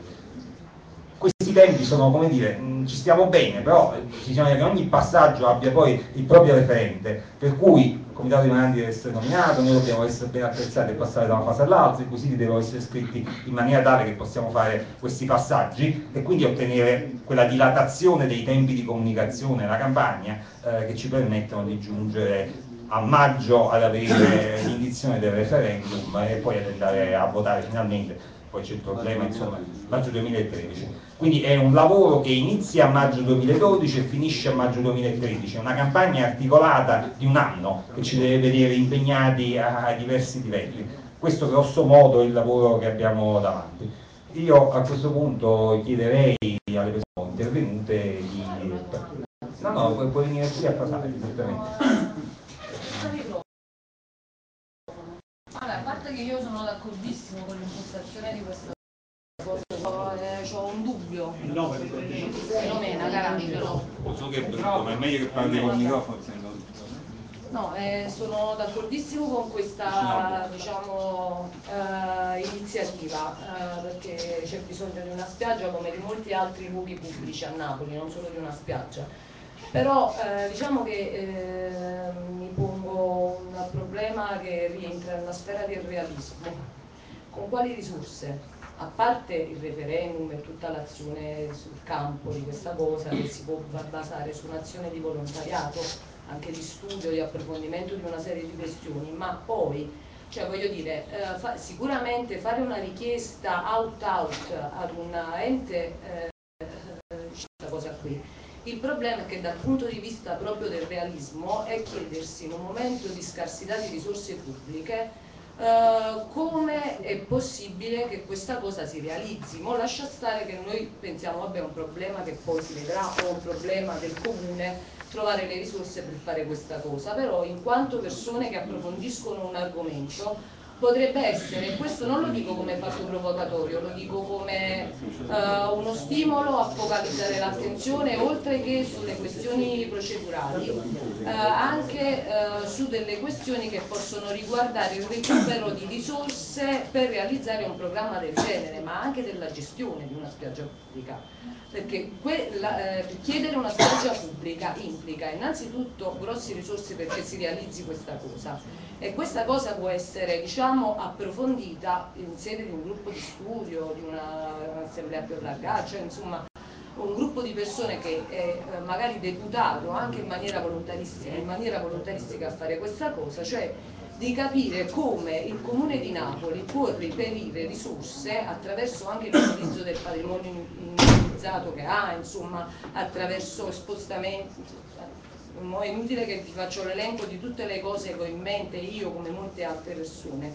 Questi tempi sono, come dire, stiamo bene, però bisogna che ogni passaggio abbia poi il proprio referente, per cui il comitato di Manandi deve essere nominato, noi dobbiamo essere ben attrezzati e passare da una fase all'altra, i quesiti devono essere scritti in maniera tale che possiamo fare questi passaggi e quindi ottenere quella dilatazione dei tempi di comunicazione alla campagna eh, che ci permettono di giungere a maggio ad avere l'indizione del referendum e poi ad andare a votare finalmente poi c'è il problema, insomma, maggio 2013. Quindi è un lavoro che inizia a maggio 2012 e finisce a maggio 2013, è una campagna articolata di un anno che ci deve vedere impegnati a diversi livelli. Questo grosso modo è il lavoro che abbiamo davanti. Io a questo punto chiederei alle persone intervenute di... No, no, puoi venire qui a parlare direttamente. Allora, a parte che io sono d'accordissimo con l'impostazione di questa 9 Filomena, cara. So che ma è meglio che parli con il microfono no. Eh, sono d'accordissimo con questa diciamo, eh, iniziativa eh, perché c'è bisogno di una spiaggia come di molti altri luoghi pubblici a Napoli, non solo di una spiaggia. Però eh, diciamo che ehm, mi pongo un problema che rientra nella sfera del realismo. Con quali risorse? A parte il referendum e tutta l'azione sul campo di questa cosa che si può basare su un'azione di volontariato, anche di studio, di approfondimento di una serie di questioni, ma poi cioè voglio dire, eh, fa, sicuramente fare una richiesta out-out ad un ente, eh, questa cosa qui. Il problema è che dal punto di vista proprio del realismo è chiedersi in un momento di scarsità di risorse pubbliche eh, come è possibile che questa cosa si realizzi. Mo lascia stare che noi pensiamo, vabbè, è un problema che poi si vedrà o un problema del comune trovare le risorse per fare questa cosa, però in quanto persone che approfondiscono un argomento potrebbe essere, questo non lo dico come fatto provocatorio, lo dico come uh, uno stimolo a focalizzare l'attenzione oltre che sulle questioni procedurali, uh, anche uh, su delle questioni che possono riguardare il recupero di risorse per realizzare un programma del genere, ma anche della gestione di una spiaggia pubblica. Perché quella, eh, chiedere una spiaggia pubblica implica innanzitutto grossi risorse perché si realizzi questa cosa e questa cosa può essere diciamo, approfondita in sede di un gruppo di studio, di un'assemblea più allargata, cioè insomma un gruppo di persone che è eh, magari deputato anche in maniera volontaristica, in maniera volontaristica a fare questa cosa, cioè di capire come il Comune di Napoli può reperire risorse attraverso anche l'utilizzo del patrimonio inutilizzato che ha, insomma, attraverso spostamenti. È inutile che vi faccio l'elenco di tutte le cose che ho in mente io come molte altre persone,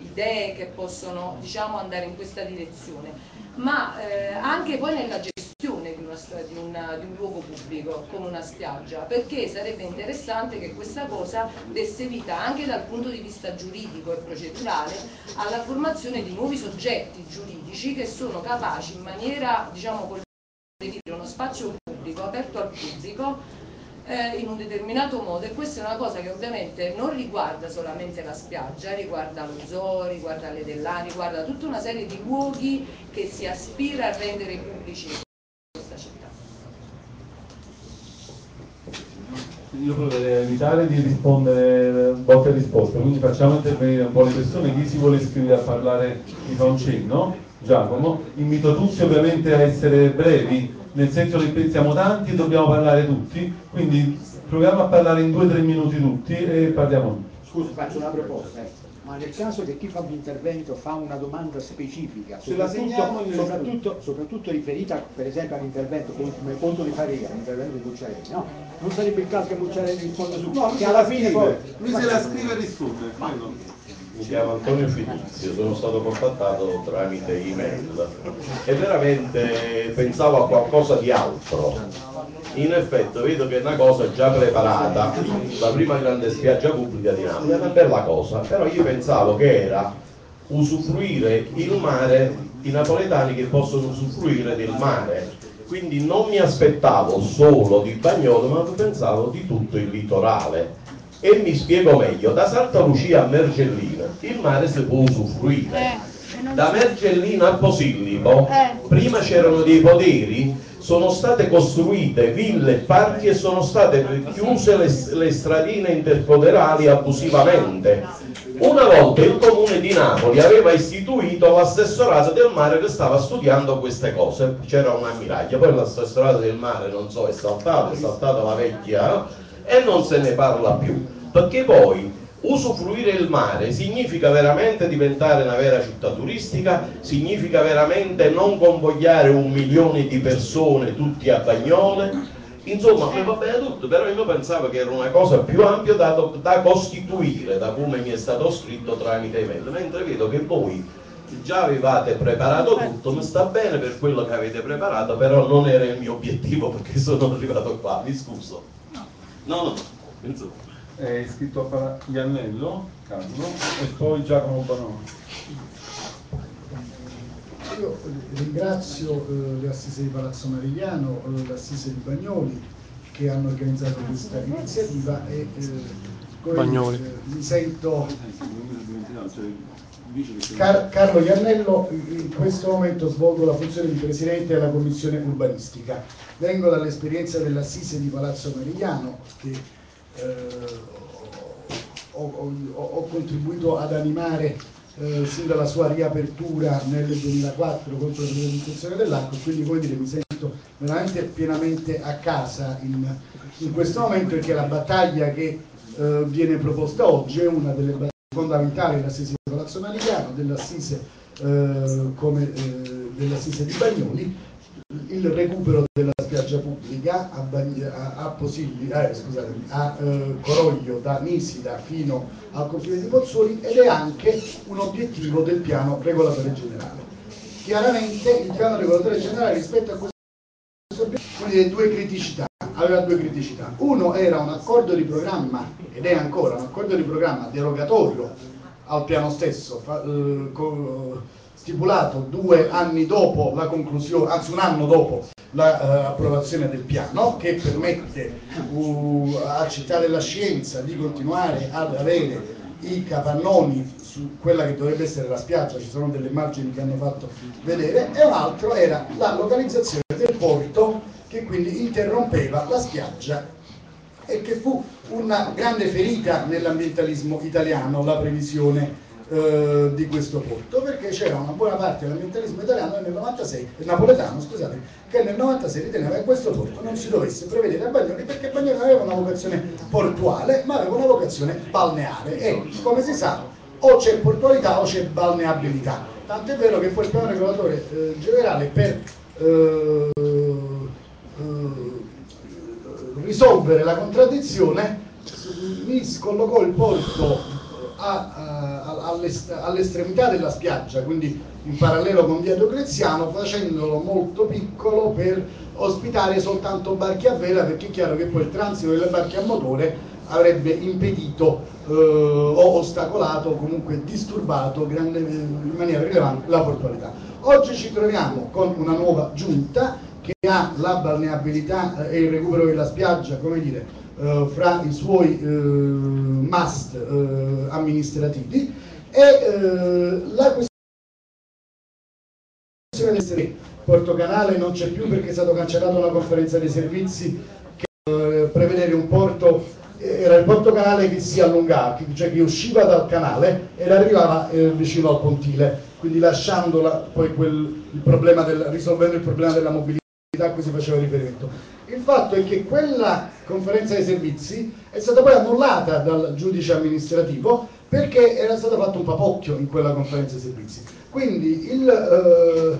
idee che possono diciamo, andare in questa direzione, ma eh, anche poi nella gestione di, una, di, una, di, un luogo pubblico come una spiaggia, perché sarebbe interessante che questa cosa desse vita anche dal punto di vista giuridico e procedurale alla formazione di nuovi soggetti giuridici che sono capaci in maniera, diciamo, uno spazio pubblico aperto al pubblico eh, in un determinato modo e questa è una cosa che ovviamente non riguarda solamente la spiaggia, riguarda lo zoo, riguarda le dell'Ani, riguarda tutta una serie di luoghi che si aspira a rendere pubblici io proverei a evitare di rispondere botte e risposte, quindi facciamo intervenire un po' le persone, chi si vuole iscrivere a parlare mi fa un cenno, Giacomo, invito tutti ovviamente a essere brevi, nel senso che pensiamo tanti e dobbiamo parlare tutti, quindi proviamo a parlare in due o tre minuti tutti e parliamo. Scusa, faccio una proposta. Eh ma nel caso che chi fa un intervento fa una domanda specifica, soprattutto, soprattutto, soprattutto, riferita per esempio all'intervento come conto di Faria, l'intervento di Mucciarelli, no? Non sarebbe il caso che Mucciarelli risponda su no, che alla fine poi... Lui se la scrive e risponde. Mi chiamo Antonio Filizio, sono stato contattato tramite email. E veramente pensavo a qualcosa di altro. In effetti vedo che è una cosa già preparata, la prima grande spiaggia pubblica di Napoli, è una bella cosa, però io pensavo che era usufruire il mare, i napoletani che possono usufruire del mare, quindi non mi aspettavo solo di Bagnolo, ma pensavo di tutto il litorale. E mi spiego meglio, da Santa Lucia a Mergellina il mare si può usufruire. Eh, da Mergellina a Posillipo, eh. prima c'erano dei poderi sono state costruite ville e parchi e sono state chiuse le, le stradine interpoderali abusivamente. Una volta il comune di Napoli aveva istituito l'assessorato del mare che stava studiando queste cose, c'era un'ammiraglia, poi l'assessorato del mare non so è saltato, è saltata la vecchia e non se ne parla più, perché poi usufruire il mare significa veramente diventare una vera città turistica, significa veramente non convogliare un milione di persone tutti a bagnole, insomma mi va bene tutto, però io pensavo che era una cosa più ampia da, da costituire, da come mi è stato scritto tramite email, mentre vedo che voi già avevate preparato tutto, mi sta bene per quello che avete preparato, però non era il mio obiettivo perché sono arrivato qua, mi scuso. No, no, no, insomma è iscritto a Iannello, Carlo, e poi Giacomo Banone. Io ringrazio eh, le assise di Palazzo Marigliano, eh, l'assise di Bagnoli che hanno organizzato questa iniziativa e eh, Bagnoli. Eh, mi sento Car- Carlo Iannello, in questo momento svolgo la funzione di Presidente della Commissione Urbanistica. Vengo dall'esperienza dell'Assise di Palazzo Merigliano che eh, ho, ho, ho, contribuito ad animare eh, sin dalla sua riapertura nel 2004 contro la privatizzazione dell'acqua, quindi come dire mi sento veramente pienamente a casa in, in questo momento perché la battaglia che eh, viene proposta oggi è una delle battaglie fondamentali dell'assise Marigliano, dell'assise, eh, eh, dell'assise di Bagnoli, il recupero della spiaggia pubblica a, a, a, Posilli, eh, scusate, a eh, Coroglio da Nisida fino al confine di Pozzuoli ed è anche un obiettivo del piano regolatore generale. Chiaramente il piano regolatore generale rispetto a questo obiettivo due criticità aveva due criticità. Uno era un accordo di programma, ed è ancora un accordo di programma derogatorio al piano stesso, fa, eh, co, stipulato due anni dopo la conclusione, anzi un anno dopo l'approvazione la, uh, del piano, che permette uh, a Città della Scienza di continuare ad avere i capannoni su quella che dovrebbe essere la spiaggia, ci sono delle immagini che hanno fatto vedere, e un altro era la localizzazione del porto che quindi interrompeva la spiaggia e che fu una grande ferita nell'ambientalismo italiano la previsione eh, di questo porto perché c'era una buona parte dell'ambientalismo italiano nel 96, napoletano scusate, che nel 96 riteneva che questo porto non si dovesse prevedere a Bagnoli perché Bagnoli non aveva una vocazione portuale ma aveva una vocazione balneare. E come si sa o c'è portualità o c'è balneabilità. Tant'è vero che poi il piano regolatore eh, generale per eh, eh, risolvere la contraddizione mi scollocò il porto all'estremità della spiaggia, quindi in parallelo con via Diocleziano, facendolo molto piccolo per ospitare soltanto barche a vela, perché è chiaro che poi il transito delle barche a motore avrebbe impedito eh, o ostacolato comunque disturbato grande, in maniera rilevante la portualità. Oggi ci troviamo con una nuova giunta che ha la balneabilità eh, e il recupero della spiaggia, come dire, eh, fra i suoi eh, must eh, amministrativi. E eh, la questione di essere Porto Canale non c'è più perché è stata cancellata una conferenza dei servizi che eh, prevedere un porto era il porto canale che si allungava, cioè che usciva dal canale ed arrivava eh, vicino al pontile, quindi lasciando poi quel, il del, risolvendo il problema della mobilità a cui si faceva riferimento. Il fatto è che quella conferenza dei servizi è stata poi annullata dal giudice amministrativo perché era stato fatto un papocchio in quella conferenza dei servizi. Quindi il, eh,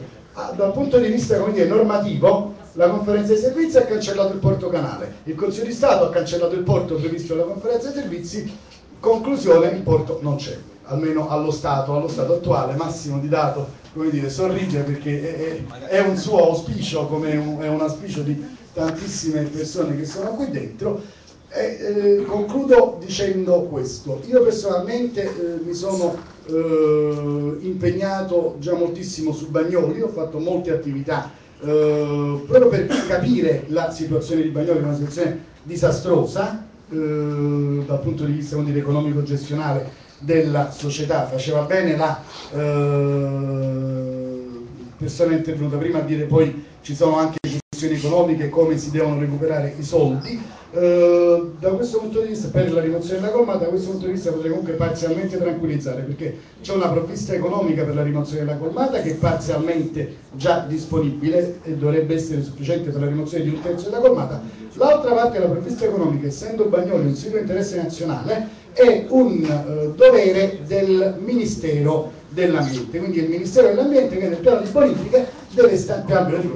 dal punto di vista dire, normativo la conferenza dei servizi ha cancellato il porto canale, il Consiglio di Stato ha cancellato il porto previsto dalla conferenza dei servizi, conclusione il porto non c'è, almeno allo Stato, allo stato attuale, Massimo di Dato come dire, sorride perché è, è, un suo auspicio, come un, è un auspicio di tantissime persone che sono qui dentro. E, eh, concludo dicendo questo. Io personalmente eh, mi sono eh, impegnato già moltissimo su Bagnoli, ho fatto molte attività eh, proprio per capire la situazione di Bagnoli, una situazione disastrosa eh, dal punto di vista dire, economico-gestionale della società. Faceva bene la eh, persona intervenuta prima a dire poi ci sono anche questioni economiche, come si devono recuperare i soldi. Eh, da questo punto di vista, per la rimozione della colma, da questo punto di vista potrei comunque parzialmente tranquillizzare perché c'è una provvista economica per la rimozione della colmata che è parzialmente già disponibile e dovrebbe essere sufficiente per la rimozione di un terzo della colmata. L'altra parte della provvista economica, essendo Bagnoli un sito interesse nazionale, è un eh, dovere del Ministero dell'Ambiente, quindi il Ministero dell'Ambiente che nel piano di bonifica deve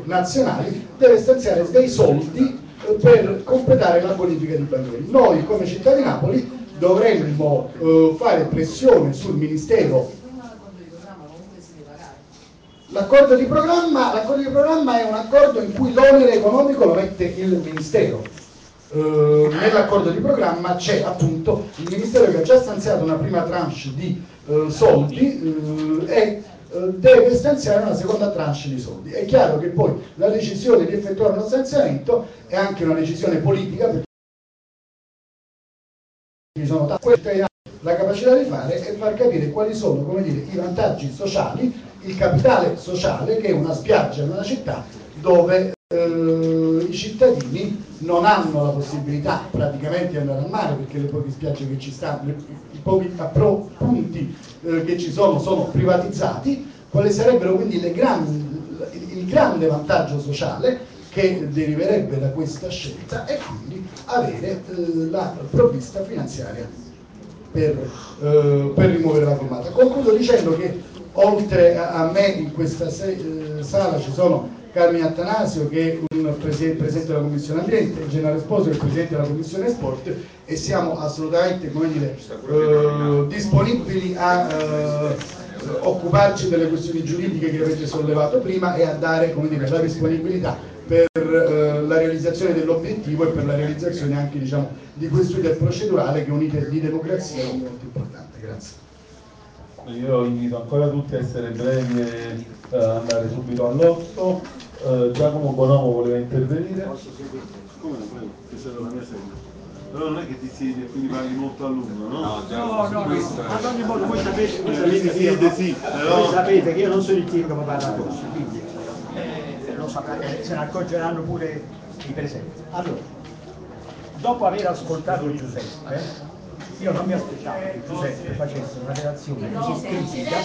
nazionali deve stanziare dei soldi eh, per completare la bonifica di Bagnoli. Noi come città di Napoli dovremmo eh, fare pressione sul Ministero. L'accordo di, di programma è un accordo in cui l'onere economico lo mette il Ministero eh, nell'accordo di programma c'è appunto il Ministero che ha già stanziato una prima tranche di eh, soldi eh, e eh, deve stanziare una seconda tranche di soldi. È chiaro che poi la decisione di effettuare uno stanziamento è anche una decisione politica perché ci sono la capacità di fare è far capire quali sono dire, i vantaggi sociali, il capitale sociale che è una spiaggia in una città dove eh, i cittadini non hanno la possibilità praticamente di andare al mare perché le poche spiagge che ci stanno, i pochi punti eh, che ci sono sono privatizzati, quali sarebbero quindi grandi, il, grande vantaggio sociale che deriverebbe da questa scelta e quindi avere eh, la provvista finanziaria per, eh, per, rimuovere la colmata. Concludo dicendo che oltre a, me in questa eh, sala ci sono Carmine Attanasio che è un presidente della Commissione Ambiente, Gennaro Esposito che è presidente della Commissione Sport e siamo assolutamente dire, eh, disponibili a eh, occuparci delle questioni giuridiche che avete sollevato prima e a dare dire, la disponibilità per eh, la realizzazione dell'obiettivo e per la realizzazione anche diciamo, di questo iter procedurale che è un iter di democrazia molto importante. Grazie. Io invito ancora tutti a essere brevi e eh, andare subito all'otto. Eh, Giacomo Bonomo voleva intervenire. Posso seguire? Come prego, questa la mia serie. Però non è che ti siedi e quindi parli molto a lungo, no? No, no, no, no. ad ogni modo voi sapete, voi sapete, siete, sì, però... voi sapete che io non sono il tipo che mi parla corso, quindi lo saprà, eh, se ne accorgeranno pure i presenti. Allora, dopo aver ascoltato Giuseppe, io non mi aspettavo che Giuseppe facesse una relazione così critica.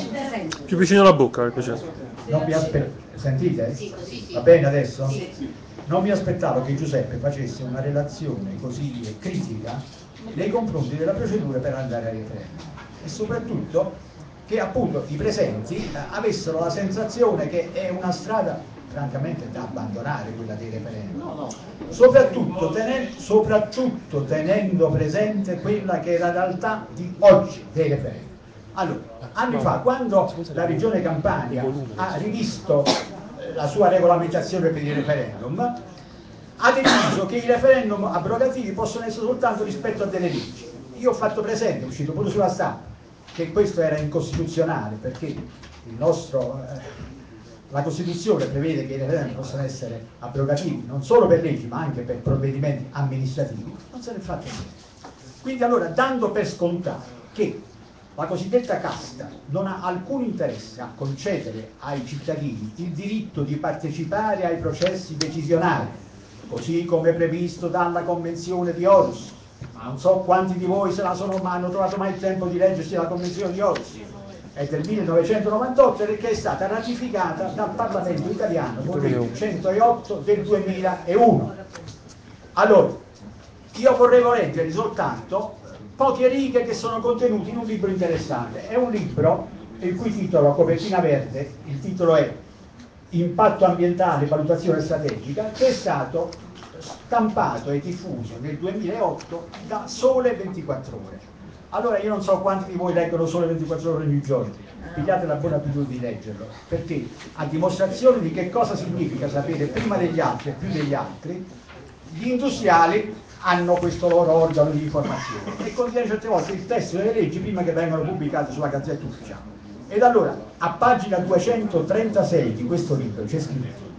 Più vicino alla bocca, per piacere. Non mi aspettavo, sentite? Va bene adesso? Non mi aspettavo che Giuseppe facesse una relazione così critica nei confronti della procedura per andare a referendum e soprattutto che appunto i presenti eh, avessero la sensazione che è una strada francamente da abbandonare quella dei referendum. No, no. Soprattutto, tenendo, soprattutto tenendo presente quella che è la realtà di oggi dei referendum. Allora, anni fa, quando la Regione Campania ha rivisto eh, la sua regolamentazione per i referendum, ha deciso che i referendum abrogativi possono essere soltanto rispetto a delle leggi. Io ho fatto presente, è uscito pure sulla stampa, che questo era incostituzionale perché il nostro eh, la Costituzione prevede che i referendum possano essere abrogativi non solo per leggi ma anche per provvedimenti amministrativi, non se ne è fatto niente. Quindi allora, dando per scontato che la cosiddetta casta non ha alcun interesse a concedere ai cittadini il diritto di partecipare ai processi decisionali, così come previsto dalla Convenzione di Orus, ma non so quanti di voi se la sono, ma hanno trovato mai il tempo di leggersi la Convenzione di Orus, è del 1998 che è stata ratificata dal Parlamento italiano con legge 108 del 2001. Allora, io vorrei leggere soltanto poche righe che sono contenute in un libro interessante. È un libro il cui titolo, copertina verde, il titolo è Impatto ambientale, valutazione strategica, che è stato stampato e diffuso nel 2008 da Sole 24 Ore. Allora io non so quanti di voi leggono solo 24 ore ogni giorno, pigliate la buona abitudine di leggerlo, perché? A dimostrazione di che cosa significa sapere prima degli altri e più degli altri, gli industriali hanno questo loro organo di informazione e contiene certe volte il testo delle leggi prima che vengano pubblicate sulla Gazzetta Ufficiale. Ed allora, a pagina 236 di questo libro c'è scritto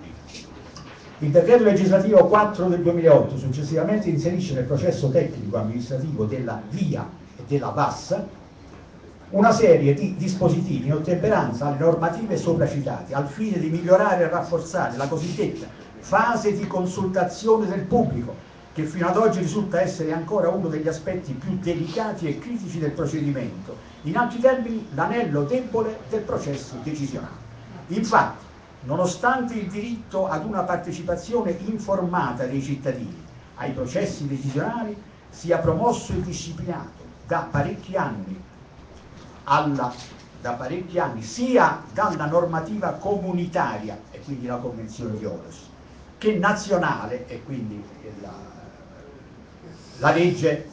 il decreto legislativo 4 del 2008 successivamente inserisce nel processo tecnico amministrativo della VIA della VAS una serie di dispositivi in ottemperanza alle normative sopracitate al fine di migliorare e rafforzare la cosiddetta fase di consultazione del pubblico che fino ad oggi risulta essere ancora uno degli aspetti più delicati e critici del procedimento, in altri termini l'anello debole del processo decisionale. Infatti, nonostante il diritto ad una partecipazione informata dei cittadini ai processi decisionali sia promosso e disciplinato da parecchi anni, alla, da parecchi anni sia dalla normativa comunitaria, e quindi la Convenzione di Oros, che nazionale, e quindi la, la legge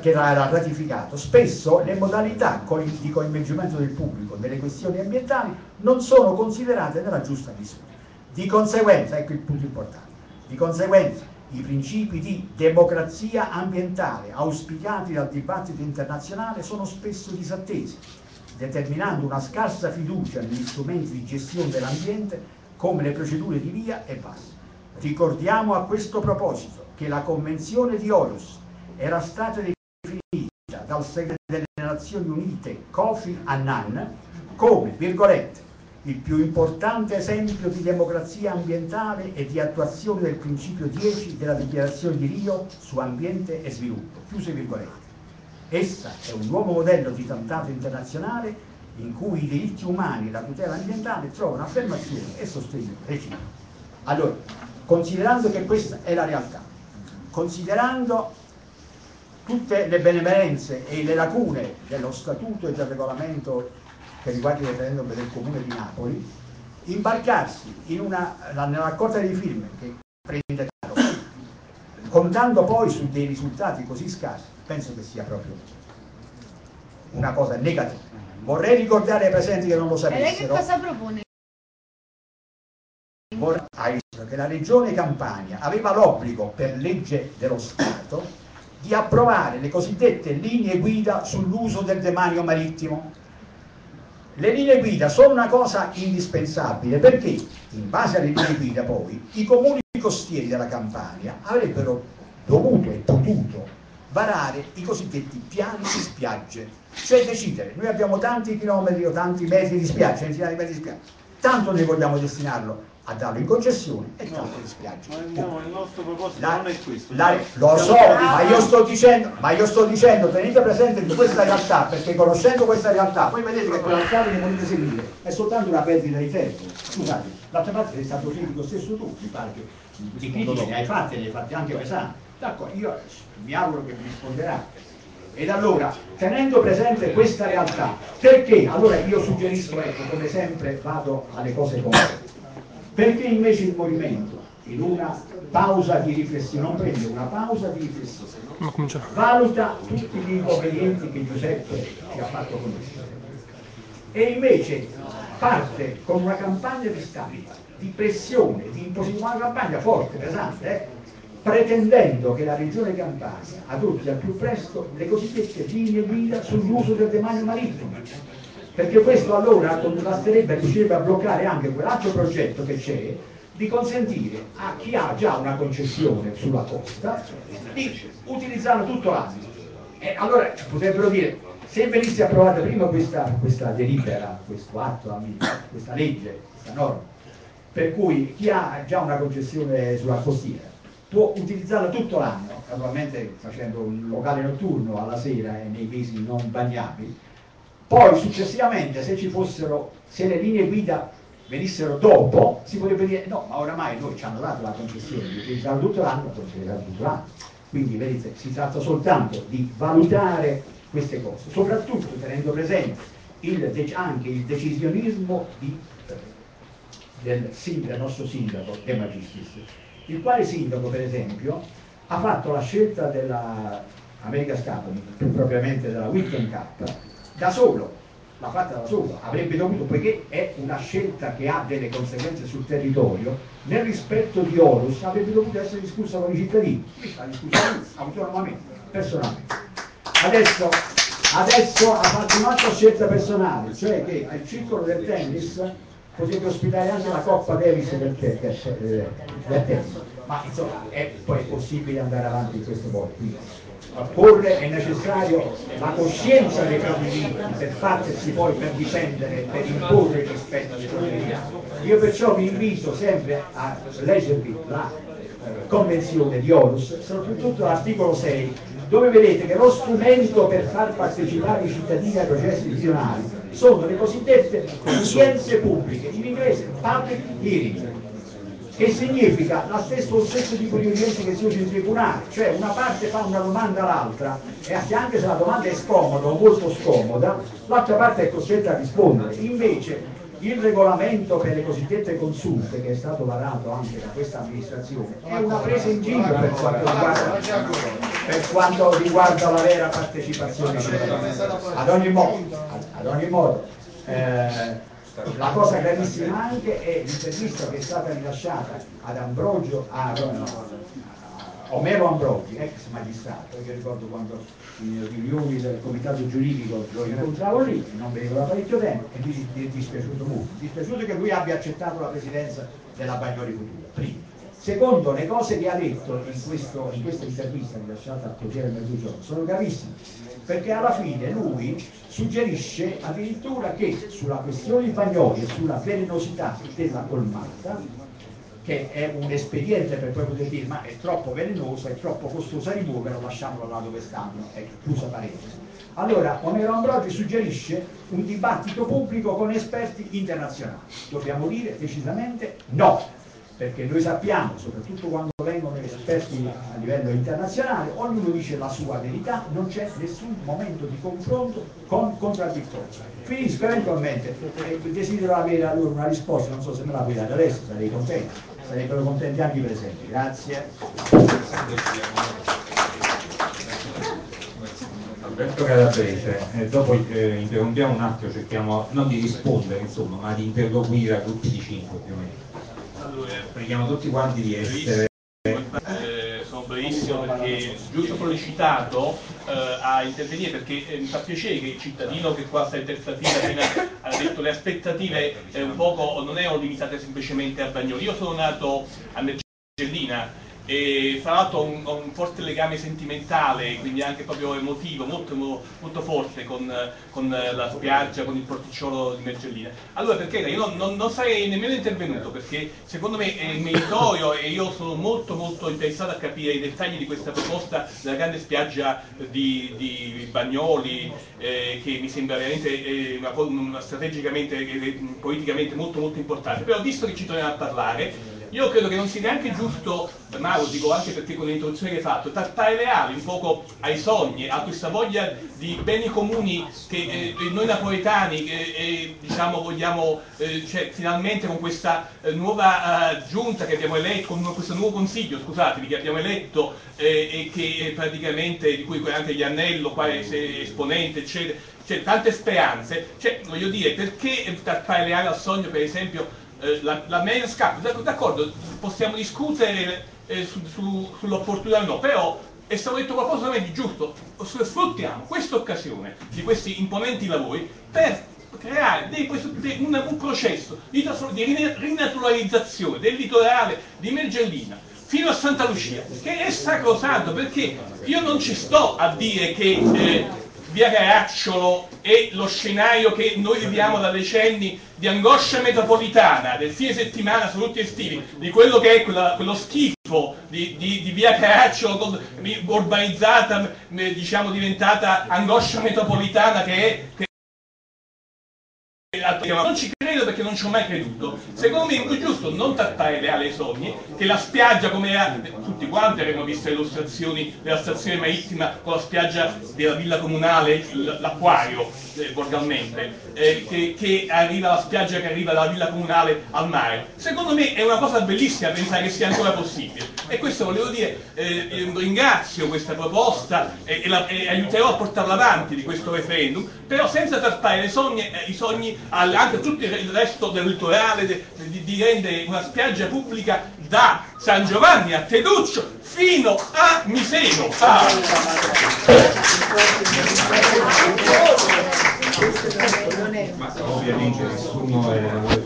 che l'ha ratificato. Spesso le modalità di coinvolgimento del pubblico nelle questioni ambientali non sono considerate nella giusta misura. Di conseguenza, ecco il punto importante, di conseguenza i principi di democrazia ambientale auspicati dal dibattito internazionale sono spesso disattesi, determinando una scarsa fiducia negli strumenti di gestione dell'ambiente come le procedure di via e VAS. Ricordiamo a questo proposito che la Convenzione di Orus era stata definita dal segretario delle Nazioni Unite Kofi Annan come, virgolette, il più importante esempio di democrazia ambientale e di attuazione del principio 10 della dichiarazione di Rio su ambiente e sviluppo. Chiuse virgolette. Essa è un nuovo modello di trattato internazionale in cui i diritti umani e la tutela ambientale trovano affermazione e sostegno reciproco. Allora, considerando che questa è la realtà, considerando tutte le benemerenze e le lacune dello statuto e del regolamento che riguarda il referendum del comune di Napoli, imbarcarsi in una, nella raccolta di firme che prende caro, contando poi su dei risultati così scarsi, penso che sia proprio una cosa negativa. Vorrei ricordare ai presenti che non lo sapessero. E lei che cosa propone? Che la regione Campania aveva l'obbligo per legge dello Stato di approvare le cosiddette linee guida sull'uso del demanio marittimo le linee guida sono una cosa indispensabile perché, in base alle linee guida poi, i comuni costieri della Campania avrebbero dovuto e potuto varare i cosiddetti piani di spiagge, cioè decidere, noi abbiamo tanti chilometri o tanti metri di spiaggia, centinaia di metri di spiaggia, tanto ne vogliamo destinarlo a darlo in concessione e tanto di spiaggia. No, il nostro proposito La- non è questo. la- lo so, ma io sto dicendo, ma io sto dicendo, tenete presente di questa realtà, perché conoscendo questa realtà, voi vedete che quella strada che volete seguire è soltanto una perdita di tempo. Scusate, d'altra parte sei stato critico stesso tu, mi pare che di critiche ne hai fatte, ne hai fatte anche pesanti. D'accordo, io mi auguro che mi risponderà. Ed allora, tenendo presente questa realtà, perché allora io suggerisco, ecco, come sempre vado alle cose concrete. Perché invece il movimento, in una pausa di riflessione, non prende una pausa di riflessione, valuta tutti gli inconvenienti che Giuseppe ci ha fatto conoscere e invece parte con una campagna di stampa, di pressione, di imposizione, una campagna forte, pesante, eh, pretendendo che la regione Campania adotti al più presto le cosiddette linee guida sull'uso del demanio marittimo perché questo allora basterebbe riuscire a bloccare anche quell'altro progetto che c'è di consentire a chi ha già una concessione sulla costa di utilizzarlo tutto l'anno. E allora potrebbero dire, se venisse approvata prima questa, questa delibera, questo atto, questa legge, questa norma, per cui chi ha già una concessione sulla costiera può utilizzarla tutto l'anno, naturalmente facendo un locale notturno alla sera e nei mesi non bagnabili, poi successivamente se ci fossero, se le linee guida venissero dopo, si potrebbe dire no, ma oramai noi ci hanno dato la concessione di utilizzare tutto l'anno, utilizzare tutto l'anno. Quindi vedete, si tratta soltanto di valutare queste cose, soprattutto tenendo presente il anche il decisionismo di, eh, del, sin- del nostro sindaco De Magistris, il quale sindaco per esempio ha fatto la scelta della America Scapoli, più propriamente della Weekend Cup, da solo, l'ha fatta da solo, avrebbe dovuto, poiché è una scelta che ha delle conseguenze sul territorio, nel rispetto di Horus avrebbe dovuto essere discussa con i cittadini, qui sta discussa lui, autonomamente, personalmente. Adesso, adesso ha fatto un'altra scelta personale, cioè che al circolo del tennis potrebbe ospitare anche la Coppa Davis del, te- del- del tennis, ma insomma è poi possibile andare avanti in questo modo. Quindi, Occorre, è necessario la coscienza dei propri limiti per battersi poi per difendere, per imporre il rispetto dei propri limiti. Io perciò vi invito sempre a leggervi la eh, convenzione di Horus, soprattutto l'articolo 6, dove vedete che lo strumento per far partecipare i cittadini ai processi decisionali sono le cosiddette udienze pubbliche, in inglese public hearing, che significa la stessa, lo stesso tipo di udienza che si usa in tribunale, cioè una parte fa una domanda all'altra e anche se la domanda è scomoda o molto scomoda, l'altra parte è costretta a rispondere. Invece il regolamento per le cosiddette consulte, che è stato varato anche da questa amministrazione, è una presa in giro per quanto riguarda, per quanto riguarda la vera partecipazione. Ad ogni modo, ad ogni modo eh, la cosa gravissima anche è l'intervista che è stata rilasciata ad Ambrogio, a, Omero Ambrogi, ex magistrato, io ricordo quando in riunioni del comitato giuridico lo incontravo lì, non vedevo da parecchio tempo e mi è dispiaciuto molto, dispiaciuto che lui abbia accettato la presidenza della Bagnoli Futura, prima. Secondo le cose che ha detto in, questo, in questa intervista rilasciata al Corriere Mezzogiorno sono gravissime, perché alla fine lui suggerisce addirittura che sulla questione di Bagnoli e sulla velenosità della colmata, che è un espediente per poi poter dire ma è troppo velenosa, è troppo costosa rimuovere, lasciamola là dove stanno, è chiusa parentesi. Allora, Omero Ambroggi suggerisce un dibattito pubblico con esperti internazionali. Dobbiamo dire decisamente no, perché noi sappiamo, soprattutto quando vengono esperti a livello internazionale, ognuno dice la sua verità, non c'è nessun momento di confronto con contraddittorio. Finisco eventualmente, eh, desidero avere a loro una risposta, non so se me la puoi dare adesso, sarei contento, sarebbero contenti anche i presenti. Grazie. Alberto Calabrese, eh, dopo eh, interrompiamo un attimo, cerchiamo non di rispondere insomma, ma di interloquire a gruppi di 5 ovviamente. Allora, preghiamo tutti quanti di essere... Eh, sono brevissimo perché giusto sollecitato eh, a intervenire perché eh, mi fa piacere che il cittadino che qua sta in terza fila ha detto le aspettative eh, un poco non erano limitate semplicemente a Bagnoli. Io sono nato a Mergellina e fra l'altro ho un, un, forte legame sentimentale, quindi anche proprio emotivo, molto, molto forte con, con, la spiaggia, con il porticciolo di Mergellina. Allora perché io non, non, non, sarei nemmeno intervenuto perché secondo me è meritorio e io sono molto molto interessato a capire i dettagli di questa proposta della grande spiaggia di, di Bagnoli eh, che mi sembra veramente eh, una, una, strategicamente e politicamente molto molto importante. Però visto che ci torniamo a parlare io credo che non sia neanche giusto, ma lo dico anche perché con l'introduzione che hai fatto, trattare le ali un poco ai sogni, a questa voglia di beni comuni che eh, noi napoletani eh, diciamo, vogliamo, eh, cioè, finalmente con questa eh, nuova eh, giunta che abbiamo eletto, con questo nuovo consiglio, scusatemi, che abbiamo eletto eh, e che praticamente, di cui anche Iannello, qua è esponente, eccetera, c'è tante speranze, cioè, voglio dire, perché trattare le ali al sogno, per esempio, eh, la, la meglio scappa, d'accordo, possiamo discutere eh, su, su, sull'opportunità o no, però è stato detto qualcosa di giusto, sfruttiamo questa occasione di questi imponenti lavori per creare dei, questo, dei, un, un, processo di, di rinaturalizzazione del litorale di Mergellina fino a Santa Lucia, che è sacrosanto perché io non ci sto a dire che eh, via Caracciolo e lo scenario che noi viviamo da decenni di angoscia metropolitana del fine settimana, soprattutto estivi, di quello che è quella, quello schifo di, di, di, via Caracciolo urbanizzata, diciamo diventata angoscia metropolitana che è, che non ci credo perché non ci ho mai creduto. Secondo me è giusto non trattare le ali sogni, che la spiaggia come era, tutti quanti avremmo visto le illustrazioni della stazione marittima con la spiaggia della villa comunale, l'acquario, eh, volgarmente, eh, che, che, arriva la spiaggia che arriva dalla villa comunale al mare. Secondo me è una cosa bellissima pensare che sia ancora possibile. E questo volevo dire, eh, ringrazio questa proposta e, e, la, e, aiuterò a portarla avanti di questo referendum, però senza trattare sogni, eh, i sogni anche a tutto il del litorale di, di, di rendere una spiaggia pubblica da San Giovanni a Teduccio fino a Miseno. Ah. Ma ovviamente nessuno vuole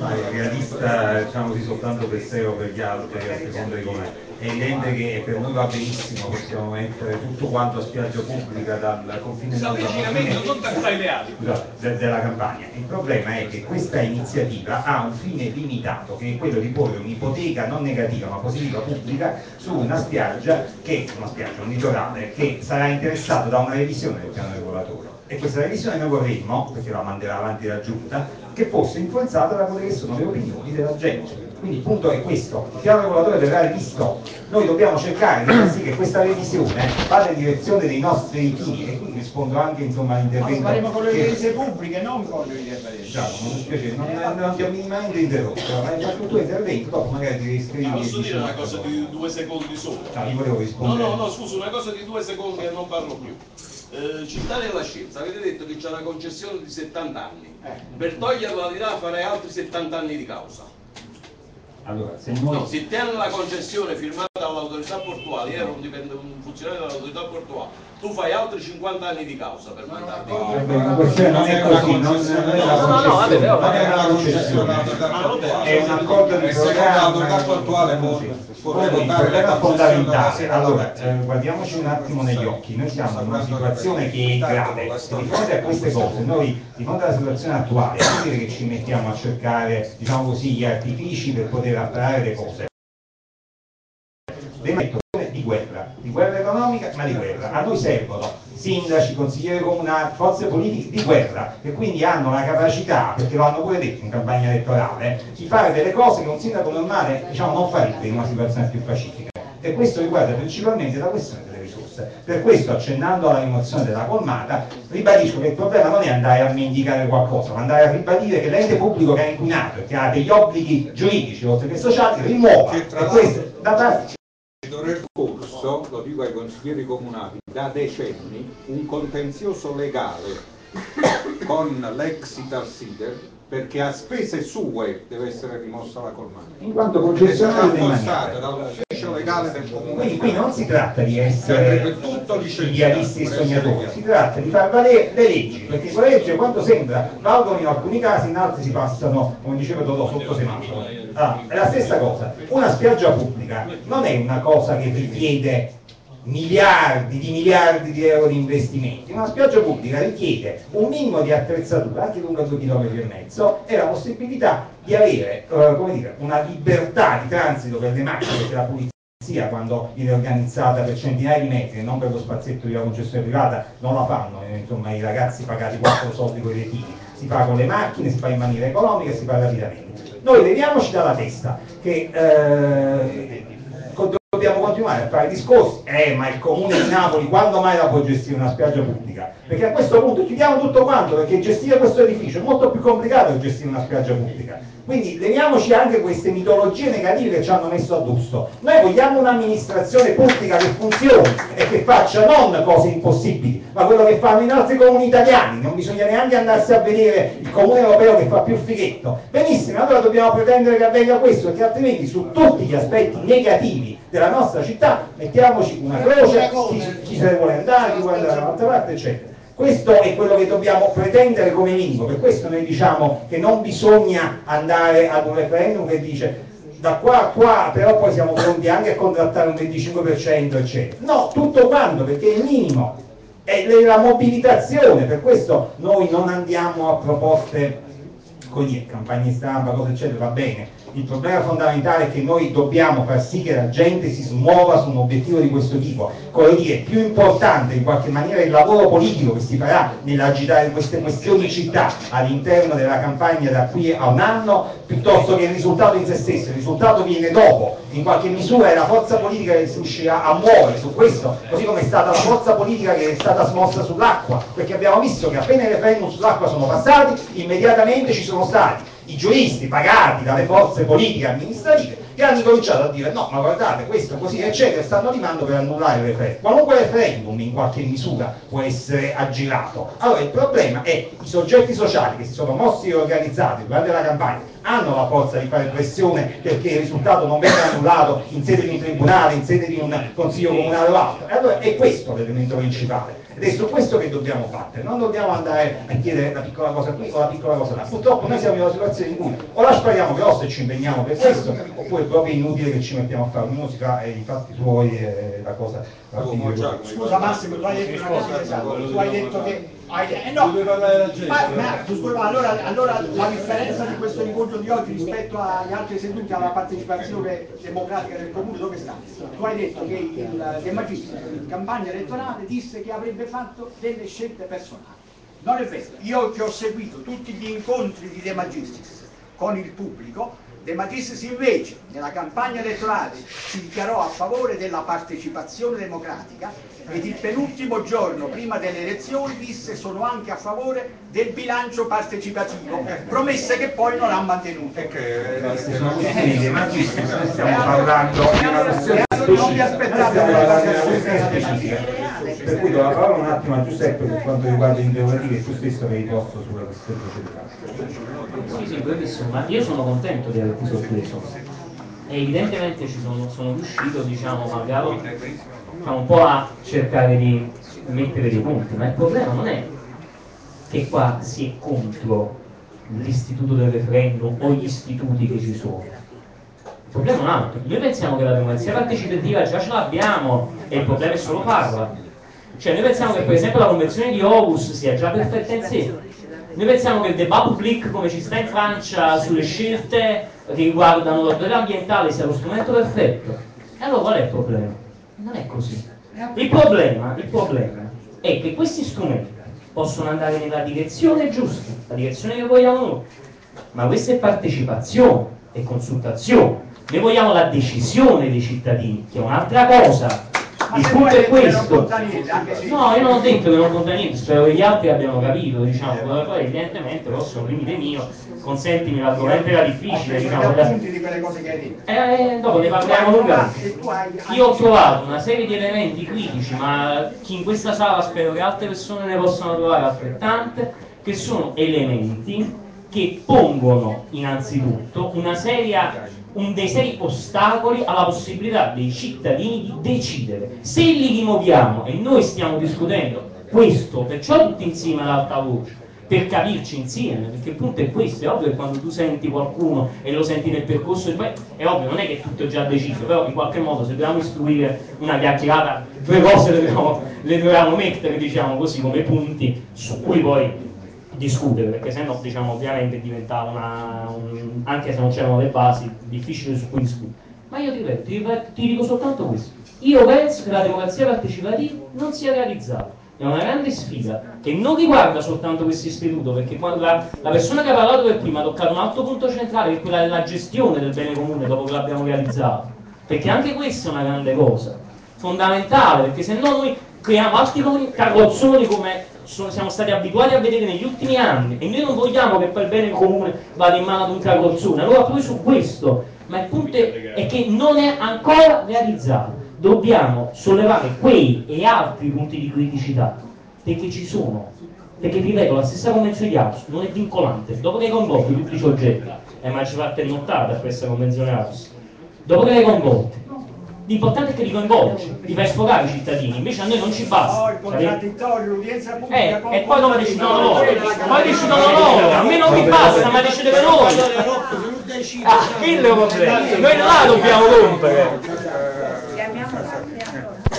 realista, diciamo così, soltanto per sé o per gli altri, a seconda di come. È evidente che per noi va benissimo, possiamo mettere tutto quanto a spiaggia pubblica dal confine de, della campagna. Il problema è che questa iniziativa ha un fine limitato, che è quello di porre un'ipoteca non negativa ma positiva pubblica su una spiaggia che, una spiaggia, un litorale, che sarà interessato da una revisione del piano regolatore e questa revisione noi vorremmo, perché la manderà avanti la giunta, che fosse influenzata da quelle che sono le opinioni della gente. Quindi il punto è questo, il piano regolatore verrà rivisto, noi dobbiamo cercare di far sì che questa revisione vada in direzione dei nostri ritiri e quindi rispondo anche insomma all'intervento. Ma faremo con le rese pubbliche, non con le rese Già, non mi spiace, non, non, non ti ho minimamente interrotto, ma hai fatto il tuo intervento, dopo magari ti riscrivi. Ma posso dire una cosa di due secondi solo? No, io volevo rispondere. No, no, no, scusa, una cosa di due secondi e non parlo più. Eh, città della scienza, avete detto che c'è una concessione di 70 anni, eh. per toglierla di là farei altri 70 anni di causa. Allora, se noi... No, si tiene la concessione firmata dall'autorità portuale, ero un, un funzionario dell'autorità portuale, tu fai altri 50 anni di causa per mandarti Vabbè, la questione non è così, non, non è la No, no, no, vabbè, concessione, non è una concessione, è un accordo di programma. portuale Poi il problema fondamentale, allora eh, guardiamoci un attimo negli occhi, noi siamo in una situazione che è grave, di fronte a queste cose, noi di fronte alla situazione attuale, è inutile che ci mettiamo a cercare, diciamo così, gli artifici per poter attrarre le cose. Le metto di guerra, di guerra economica ma di guerra. A noi servono sindaci, consiglieri comunali, forze politiche di guerra che quindi hanno la capacità, perché lo hanno pure detto in campagna elettorale, di fare delle cose che un sindaco normale diciamo, non farebbe in una situazione più pacifica. E questo riguarda principalmente la questione delle risorse. Per questo, accennando alla rimozione della colmata, ribadisco che il problema non è andare a mendicare qualcosa, ma andare a ribadire che l'ente pubblico che ha inquinato e che ha degli obblighi giuridici oltre che sociali rimuova. E questo da parte nel corso, lo dico ai consiglieri comunali, da decenni un contenzioso legale con l'ex Italsider perché a spese sue deve essere rimossa la colmata. in quanto È concessionario stata demaniale. Dall'ufficio legale del comune. Quindi qui non si tratta di essere idealisti e sognatori, si tratta di far valere le leggi, perché quelle leggi quanto sembra valgono in alcuni casi, in altri si passano, come diceva Totò, sotto semaforo. Ah, è la stessa cosa, una spiaggia pubblica non è una cosa che richiede miliardi di miliardi di euro di investimenti, una spiaggia pubblica richiede un minimo di attrezzatura, anche lunga 2 km e mezzo, e la possibilità di avere eh, come dire, una libertà di transito per le macchine, perché la pulizia quando viene organizzata per centinaia di metri e non per lo spazietto di una concessione privata non la fanno eh, insomma, i ragazzi pagati 4 soldi con i retini si fa con le macchine, si fa in maniera economica e si fa rapidamente. Noi leviamoci dalla testa che eh, dobbiamo continuare a fare discorsi. Eh ma il comune di Napoli quando mai la può gestire una spiaggia pubblica? perché a questo punto chiudiamo tutto quanto perché gestire questo edificio è molto più complicato che gestire una spiaggia pubblica quindi leviamoci anche queste mitologie negative che ci hanno messo addosso. Noi vogliamo un'amministrazione pubblica che funzioni e che faccia non cose impossibili, ma quello che fanno in altri comuni italiani. Non bisogna neanche andarsi a vedere il comune europeo che fa più fighetto. Benissimo, allora dobbiamo pretendere che avvenga questo, perché altrimenti su tutti gli aspetti negativi della nostra città mettiamoci una croce, chi, chi se ne vuole andare, chi vuole andare dall'altra parte, eccetera. Questo è quello che dobbiamo pretendere come minimo, per questo noi diciamo che non bisogna andare ad un referendum che dice da qua a qua però poi siamo pronti anche a contrattare un 25% eccetera. No, tutto quanto perché il minimo, è la mobilitazione, per questo noi non andiamo a proposte così, campagne stampa, cose eccetera, va bene. Il problema fondamentale è che noi dobbiamo far sì che la gente si smuova su un obiettivo di questo tipo. Come dire, più importante in qualche maniera il lavoro politico che si farà nell'agitare queste questioni città all'interno della campagna da qui a un anno, piuttosto che il risultato in se stesso. Il risultato viene dopo, in qualche misura è la forza politica che si riuscirà a muovere su questo, così come è stata la forza politica che è stata smossa sull'acqua, perché abbiamo visto che appena i referendum sull'acqua sono passati, immediatamente ci sono stati i giuristi pagati dalle forze politiche e amministrative che hanno cominciato a dire no ma guardate questo così eccetera stanno animando per annullare il referendum qualunque referendum in qualche misura può essere aggirato allora il problema è i soggetti sociali che si sono mossi e organizzati durante la campagna hanno la forza di fare pressione perché il risultato non venga annullato in sede di un tribunale, in sede di un consiglio comunale o altro. E allora è questo l'elemento principale. Su questo che dobbiamo battere, non dobbiamo andare a chiedere la piccola cosa qui o la piccola cosa là. Purtroppo noi siamo in una situazione in cui o la spariamo grossa e ci impegniamo per questo, oppure è proprio inutile che ci mettiamo a fare, ognuno si fa eh, i fatti suoi e la cosa va a finire così. Scusa Massimo, tu hai detto esatto, tu hai detto che... hai- eh, no, ma, ma, scusa, ma allora, allora la differenza di questo incontro di oggi rispetto agli altri seduti alla partecipazione democratica del comune dove sta? Tu hai detto che il De Magistris in campagna elettorale disse che avrebbe fatto delle scelte personali. Non è vero, io che ho seguito tutti gli incontri di De Magistris con il pubblico, De Magistris invece nella campagna elettorale si dichiarò a favore della partecipazione democratica ed il penultimo giorno prima delle elezioni disse sono anche a favore del bilancio partecipativo, promesse che poi non ha mantenuto. Sono questioni dei magistri, noi stiamo parlando di una questione Non vi aspettate Stiamo parlando di una questione specifica. Per cui do la parola un attimo a Giuseppe per quanto riguarda gli interrogativi e tu stesso avevi posto sulla questione procedurale. Sì, sì, brevissimo, ma io sono contento di averti sorpreso. e evidentemente ci sono, sono riuscito, diciamo, magari diciamo, un po' a cercare di mettere dei punti, ma il problema non è che qua si è contro l'istituto del referendum o gli istituti che ci sono. Il problema è un altro. Noi pensiamo che la democrazia partecipativa già ce l'abbiamo e il problema è solo farla. Cioè noi pensiamo che per esempio la convenzione di Aarhus sia già perfetta in sé. Noi pensiamo che il débat public come ci sta in Francia sulle scelte che riguardano l'ordine ambientale sia lo strumento perfetto. E allora qual è il problema? Non è così. Il problema, il problema è che questi strumenti possono andare nella direzione giusta, la direzione che vogliamo noi, ma questa è partecipazione e consultazione. Noi vogliamo la decisione dei cittadini, che è un'altra cosa. Il punto è questo. No, io non ho detto che non conta niente, spero che gli altri abbiano capito, diciamo, poi evidentemente però sono limite mio, consentimi, l'argomento era difficile, diciamo. Da... di quelle cose che hai detto. Eh, dopo ne parliamo lungamente. Io ho trovato una serie di elementi critici, ma chi in questa sala spero che altre persone ne possano trovare altrettante, che sono elementi che pongono innanzitutto seria un dei seri ostacoli alla possibilità dei cittadini di decidere. Se li rimuoviamo e noi stiamo discutendo questo, perciò tutti insieme ad alta voce, per capirci insieme, perché il punto è questo, è ovvio che quando tu senti qualcuno e lo senti nel percorso, è ovvio, non è che tutto è già deciso, però in qualche modo se dobbiamo istruire una chiacchierata, due cose le dobbiamo, le dobbiamo mettere, diciamo così, come punti su cui poi discutere, perché sennò diciamo, ovviamente diventava una, un, anche se non c'erano le basi, difficile su cui discutere. Ma io ti ripeto, ti, ti dico soltanto questo. Io penso che la democrazia partecipativa non sia realizzata. È una grande sfida che non riguarda soltanto questo istituto, perché la, la persona che ha parlato per prima ha toccato un altro punto centrale, che è quella della gestione del bene comune dopo che l'abbiamo realizzato. Perché anche questa è una grande cosa, fondamentale, perché se no noi creiamo altri carrozzoni come siamo stati abituati a vedere negli ultimi anni e noi non vogliamo che il bene comune vada in mano ad un carrozzone. Allora poi su questo, ma il punto è, è che non è ancora realizzato. Dobbiamo sollevare quei e altri punti di criticità, perché ci sono. Perché ripeto, la stessa convenzione di Aarhus non è vincolante. Dopo che hai coinvolto tutti i soggetti, è mai ci fatte nottata questa convenzione Aarhus, dopo che l'hai coinvolti, L'importante è che li coinvolgi, li fai sfogare i cittadini, invece a noi non ci basta. No, il contraddittorio, l'udienza pubblica. Eh, e poi come decidono loro? Poi decidono loro, a me non mi basta, ma decidete voi. Ah, quello è problema. Noi là dobbiamo rompere.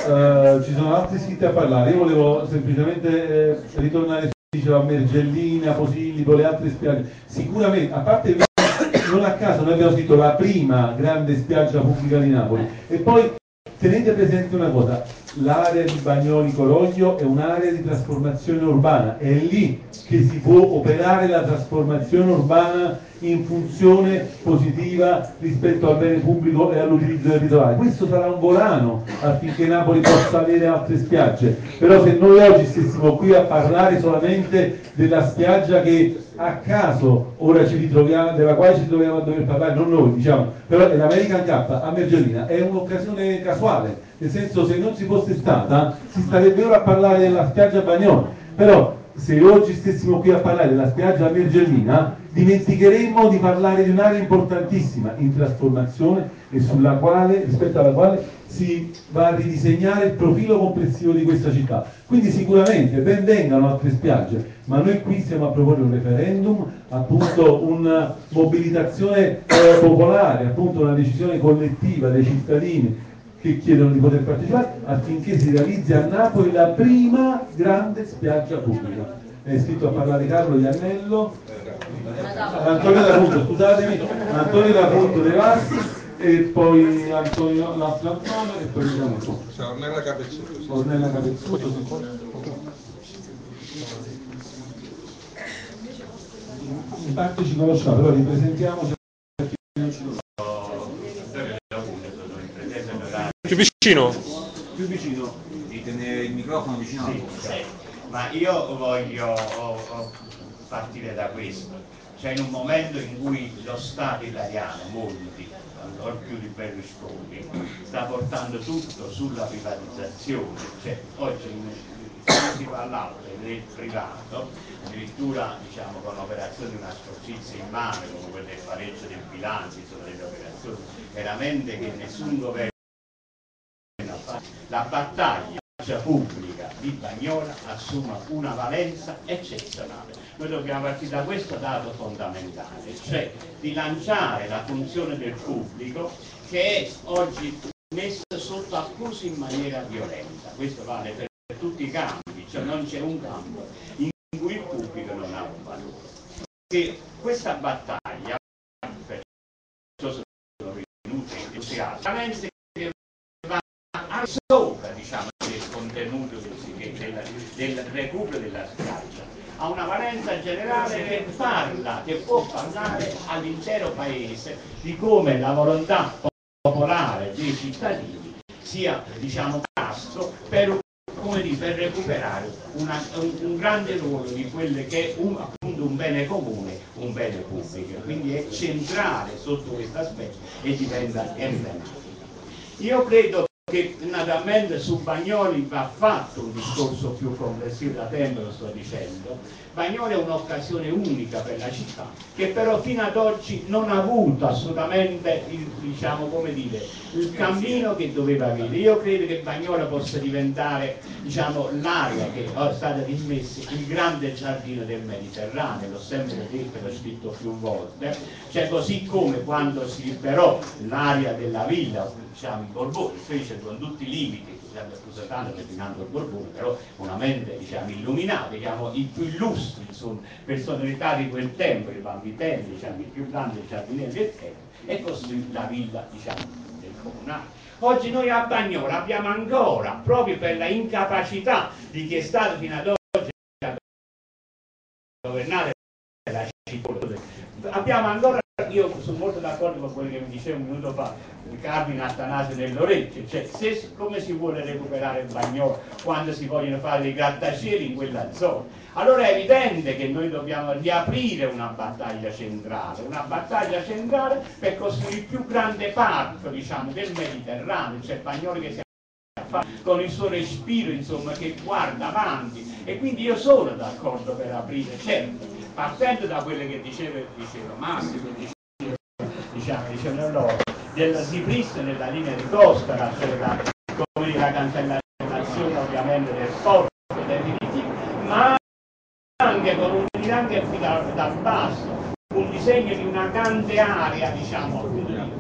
Uh, ci sono altri iscritti a parlare, io volevo semplicemente eh, ritornare diceva a Mergellina, Posillipo, le altre spiagge. Sicuramente, a parte non a caso noi abbiamo scritto la prima grande spiaggia pubblica di Napoli. E poi tenete presente una cosa, l'area di Bagnoli Coroglio è un'area di trasformazione urbana, è lì che si può operare la trasformazione urbana in funzione positiva rispetto al bene pubblico e all'utilizzo del litorale. Questo sarà un volano affinché Napoli possa avere altre spiagge, però se noi oggi stessimo qui a parlare solamente della spiaggia che a caso ora ci ritroviamo, della quale ci troviamo a dover parlare, non noi diciamo, però l'American Cup a Mergellina, è un'occasione casuale, nel senso se non ci fosse stata si starebbe ora a parlare della spiaggia Bagnoli, però se oggi stessimo qui a parlare della spiaggia Mergellina dimenticheremmo di parlare di un'area importantissima in trasformazione e quale, rispetto alla quale si va a ridisegnare il profilo complessivo di questa città. Quindi sicuramente ben vengano altre spiagge, ma noi qui stiamo a proporre un referendum, appunto una mobilitazione eh, popolare, appunto una decisione collettiva dei cittadini che chiedono di poter partecipare affinché si realizzi a Napoli la prima grande spiaggia pubblica. È iscritto a parlare Carlo Iannello, Antonio D'Apunto, scusatemi, Antonio D'Apunto De Vassi e poi Antonio l'altro Antonio e poi diciamo Ornella Capezzuto. Ornella Capezzuto. In parte ci conosciamo, però ripresentiamoci. Più vicino. Più vicino. Di tenere il microfono vicino alla bocca. Sì, ma io voglio oh, oh, partire da questo. Cioè in un momento in cui lo Stato italiano, molti, ancora più di Berlusconi, sta portando tutto sulla privatizzazione. Cioè, oggi si l'altro nel privato, addirittura diciamo, con operazioni di una scorsizia immane come quelle del pareggio del bilancio, insomma delle operazioni veramente che nessun governo. La battaglia pubblica di Bagnola assume una valenza eccezionale. Noi dobbiamo partire da questo dato fondamentale, cioè di lanciare la funzione del pubblico che è oggi messa sotto accusa in maniera violenta. Questo vale per tutti i campi, cioè non c'è un campo in cui il pubblico non ha un valore. E questa battaglia, perciò sono venute entusiasticamente, sopra diciamo, del contenuto del, del recupero della spiaggia, ha una valenza generale che parla, che può parlare all'intero paese di come la volontà popolare dei cittadini sia diciamo tasto per, dire, per recuperare una, un, un, grande ruolo di quello che è un, appunto un bene comune, un bene pubblico, quindi è centrale sotto questo aspetto e diventa emblematico. Io credo che naturalmente su Bagnoli va fatto un discorso più complessivo, da tempo lo sto dicendo, Bagnoli è un'occasione unica per la città, che però fino ad oggi non ha avuto assolutamente il, diciamo, dire, il cammino che doveva avere. Io credo che Bagnoli possa diventare diciamo, l'area che è stata dismessa, il grande giardino del Mediterraneo, l'ho sempre detto, l'ho scritto più volte, cioè così come quando si liberò l'area della villa, diciamo, in Borbone, fece con tutti i limiti scusa tanto declinando il Borbone, però una mente diciamo, illuminata, diciamo, i più illustri insomma, personalità di quel tempo, i Bambitelli, diciamo, il più grande giardiniere del tempo, e così la villa diciamo, del comunale. Oggi noi a Bagnola abbiamo ancora, proprio per la incapacità di chi è stato fino ad oggi a governare la città, abbiamo ancora io sono molto d'accordo con quello che mi diceva un minuto fa il Carmine Atanasio nell'orecchio, cioè se, come si vuole recuperare il Bagnolo quando si vogliono fare dei grattacieli in quella zona? Allora è evidente che noi dobbiamo riaprire una battaglia centrale, una battaglia centrale per costruire il più grande parco diciamo, del Mediterraneo, cioè Bagnoli che si con il suo respiro insomma che guarda avanti e quindi io sono d'accordo per aprire certo partendo da quelle che diceva, diceva Massimo diciamo, diceva loro del ripristino della linea di costa la, come dire, la cancellazione ovviamente del porto dei diritti ma anche con un anche dal, dal basso un disegno di una grande area diciamo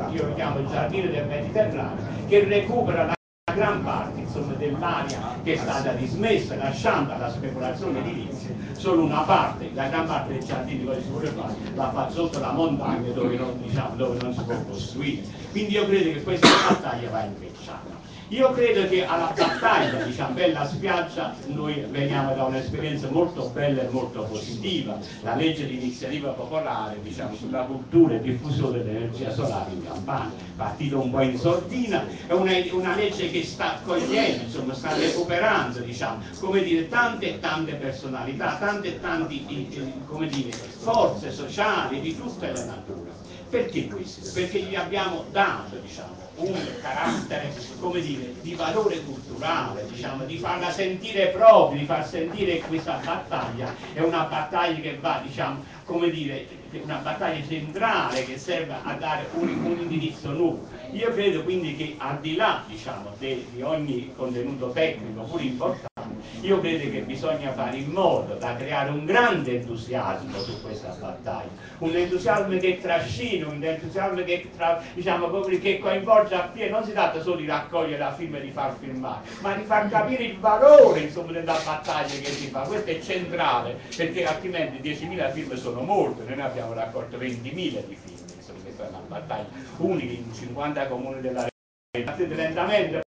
io lo chiamo il giardino del Mediterraneo che recupera la gran parte insomma, dell'area che è stata dismessa lasciando alla speculazione edilizia solo una parte, la gran parte dei giardini che si vuole fare la fa sotto la montagna dove non, diciamo, dove non si può costruire. Quindi io credo che questa battaglia va intrecciata. Io credo che alla battaglia diciamo, Bella Spiaggia noi veniamo da un'esperienza molto bella e molto positiva, la legge di iniziativa popolare diciamo, sulla cultura e diffusione dell'energia solare in Campania, partito un po' in sordina, è una, una legge che sta accogliendo, insomma, sta recuperando diciamo, come dire, tante e tante personalità, tante e tante forze sociali di tutte le nature. Perché questo? Perché gli abbiamo dato diciamo, un carattere come dire, di valore culturale, diciamo, di farla sentire proprio, di far sentire questa battaglia è una battaglia che va, diciamo, come dire, una battaglia centrale che serve a dare un, un indirizzo nuovo. Io credo quindi che al di là diciamo, de, di ogni contenuto tecnico pur importante, io credo che bisogna fare in modo da creare un grande entusiasmo su questa battaglia, un entusiasmo che trascina, un entusiasmo che, tra, diciamo, che coinvolge appieno, non si tratta solo di raccogliere la firma e di far firmare, ma di far capire il valore insomma, della battaglia che si fa, questo è centrale, perché altrimenti 10.000 firme sono molte, noi ne abbiamo raccolto 20.000 di firme, insomma, questa è una battaglia unica in 50 comuni della regione, lentamente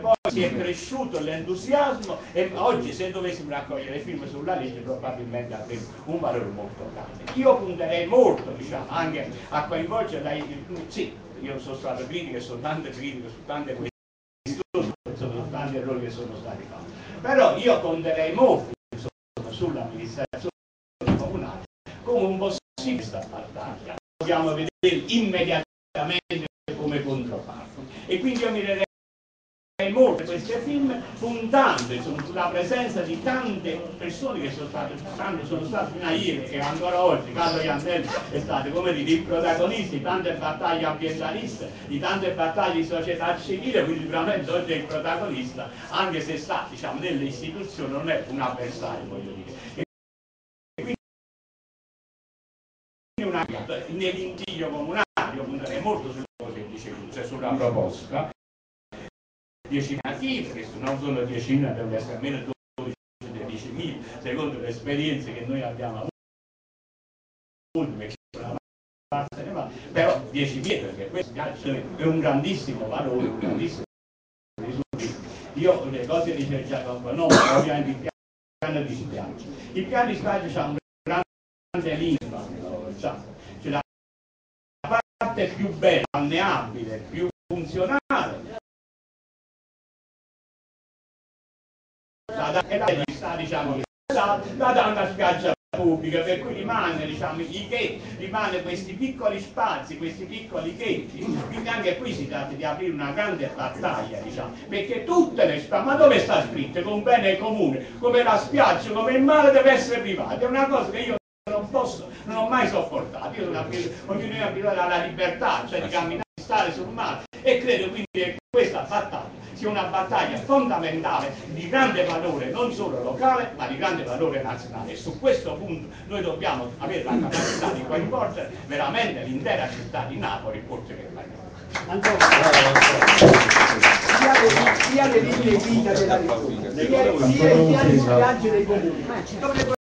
poi si è cresciuto l'entusiasmo e oggi se dovessimo raccogliere firme sulla legge probabilmente avrebbe un valore molto grande. Io punterei molto diciamo, anche a coinvolgere, la, sì, io sono stato critico e sono tante critiche su tante questioni, sono tanti errori che sono stati fatti, però io punterei molto sull'amministrazione comunale come un possibile battaglia. Dobbiamo vedere immediatamente come controparte. E quindi io mi molte queste film puntando sulla presenza di tante persone che sono state, tante sono state fino a ieri e ancora oggi, Carlo Iannelli è stato come dire il protagonista di tante battaglie ambientaliste, di tante battaglie di società civile, quindi sicuramente oggi è il protagonista, anche se sta diciamo, nelle istituzioni, non è un avversario voglio dire. Nell'intiglio comunale, io punterei molto sulle cose che dice cioè sulla proposta, 10.000 che non sono 10.000, devono essere almeno 12.000, secondo le esperienze che noi abbiamo avuto, perché però 10.000 perché questo è un grandissimo valore, un grandissimo risultato. Io le cose di Giacomo no, ovviamente il piano di spiaggia. Il piano di spiaggia ha un grande lingua, cioè la parte più bella, balneabile, più funzionale e la sta diciamo la, la da una spiaggia pubblica per cui rimane diciamo i ghetti rimane questi piccoli spazi questi piccoli ghetti quindi anche qui si tratta di aprire una grande battaglia diciamo perché tutte le spiagge ma dove sta scritto con bene comune come la spiaggia come il mare deve essere privato. È una cosa che io non posso non ho mai sopportato. Io sono ognuno è abituato alla libertà cioè di camminare di stare sul mare e credo quindi che questa battaglia sia una battaglia fondamentale di grande valore non solo locale ma di grande valore nazionale. E su questo punto noi dobbiamo avere la capacità di coinvolgere veramente l'intera città di Napoli oltre che Paglione. sia le linee guida della sia sia i piani di viaggio dei comuni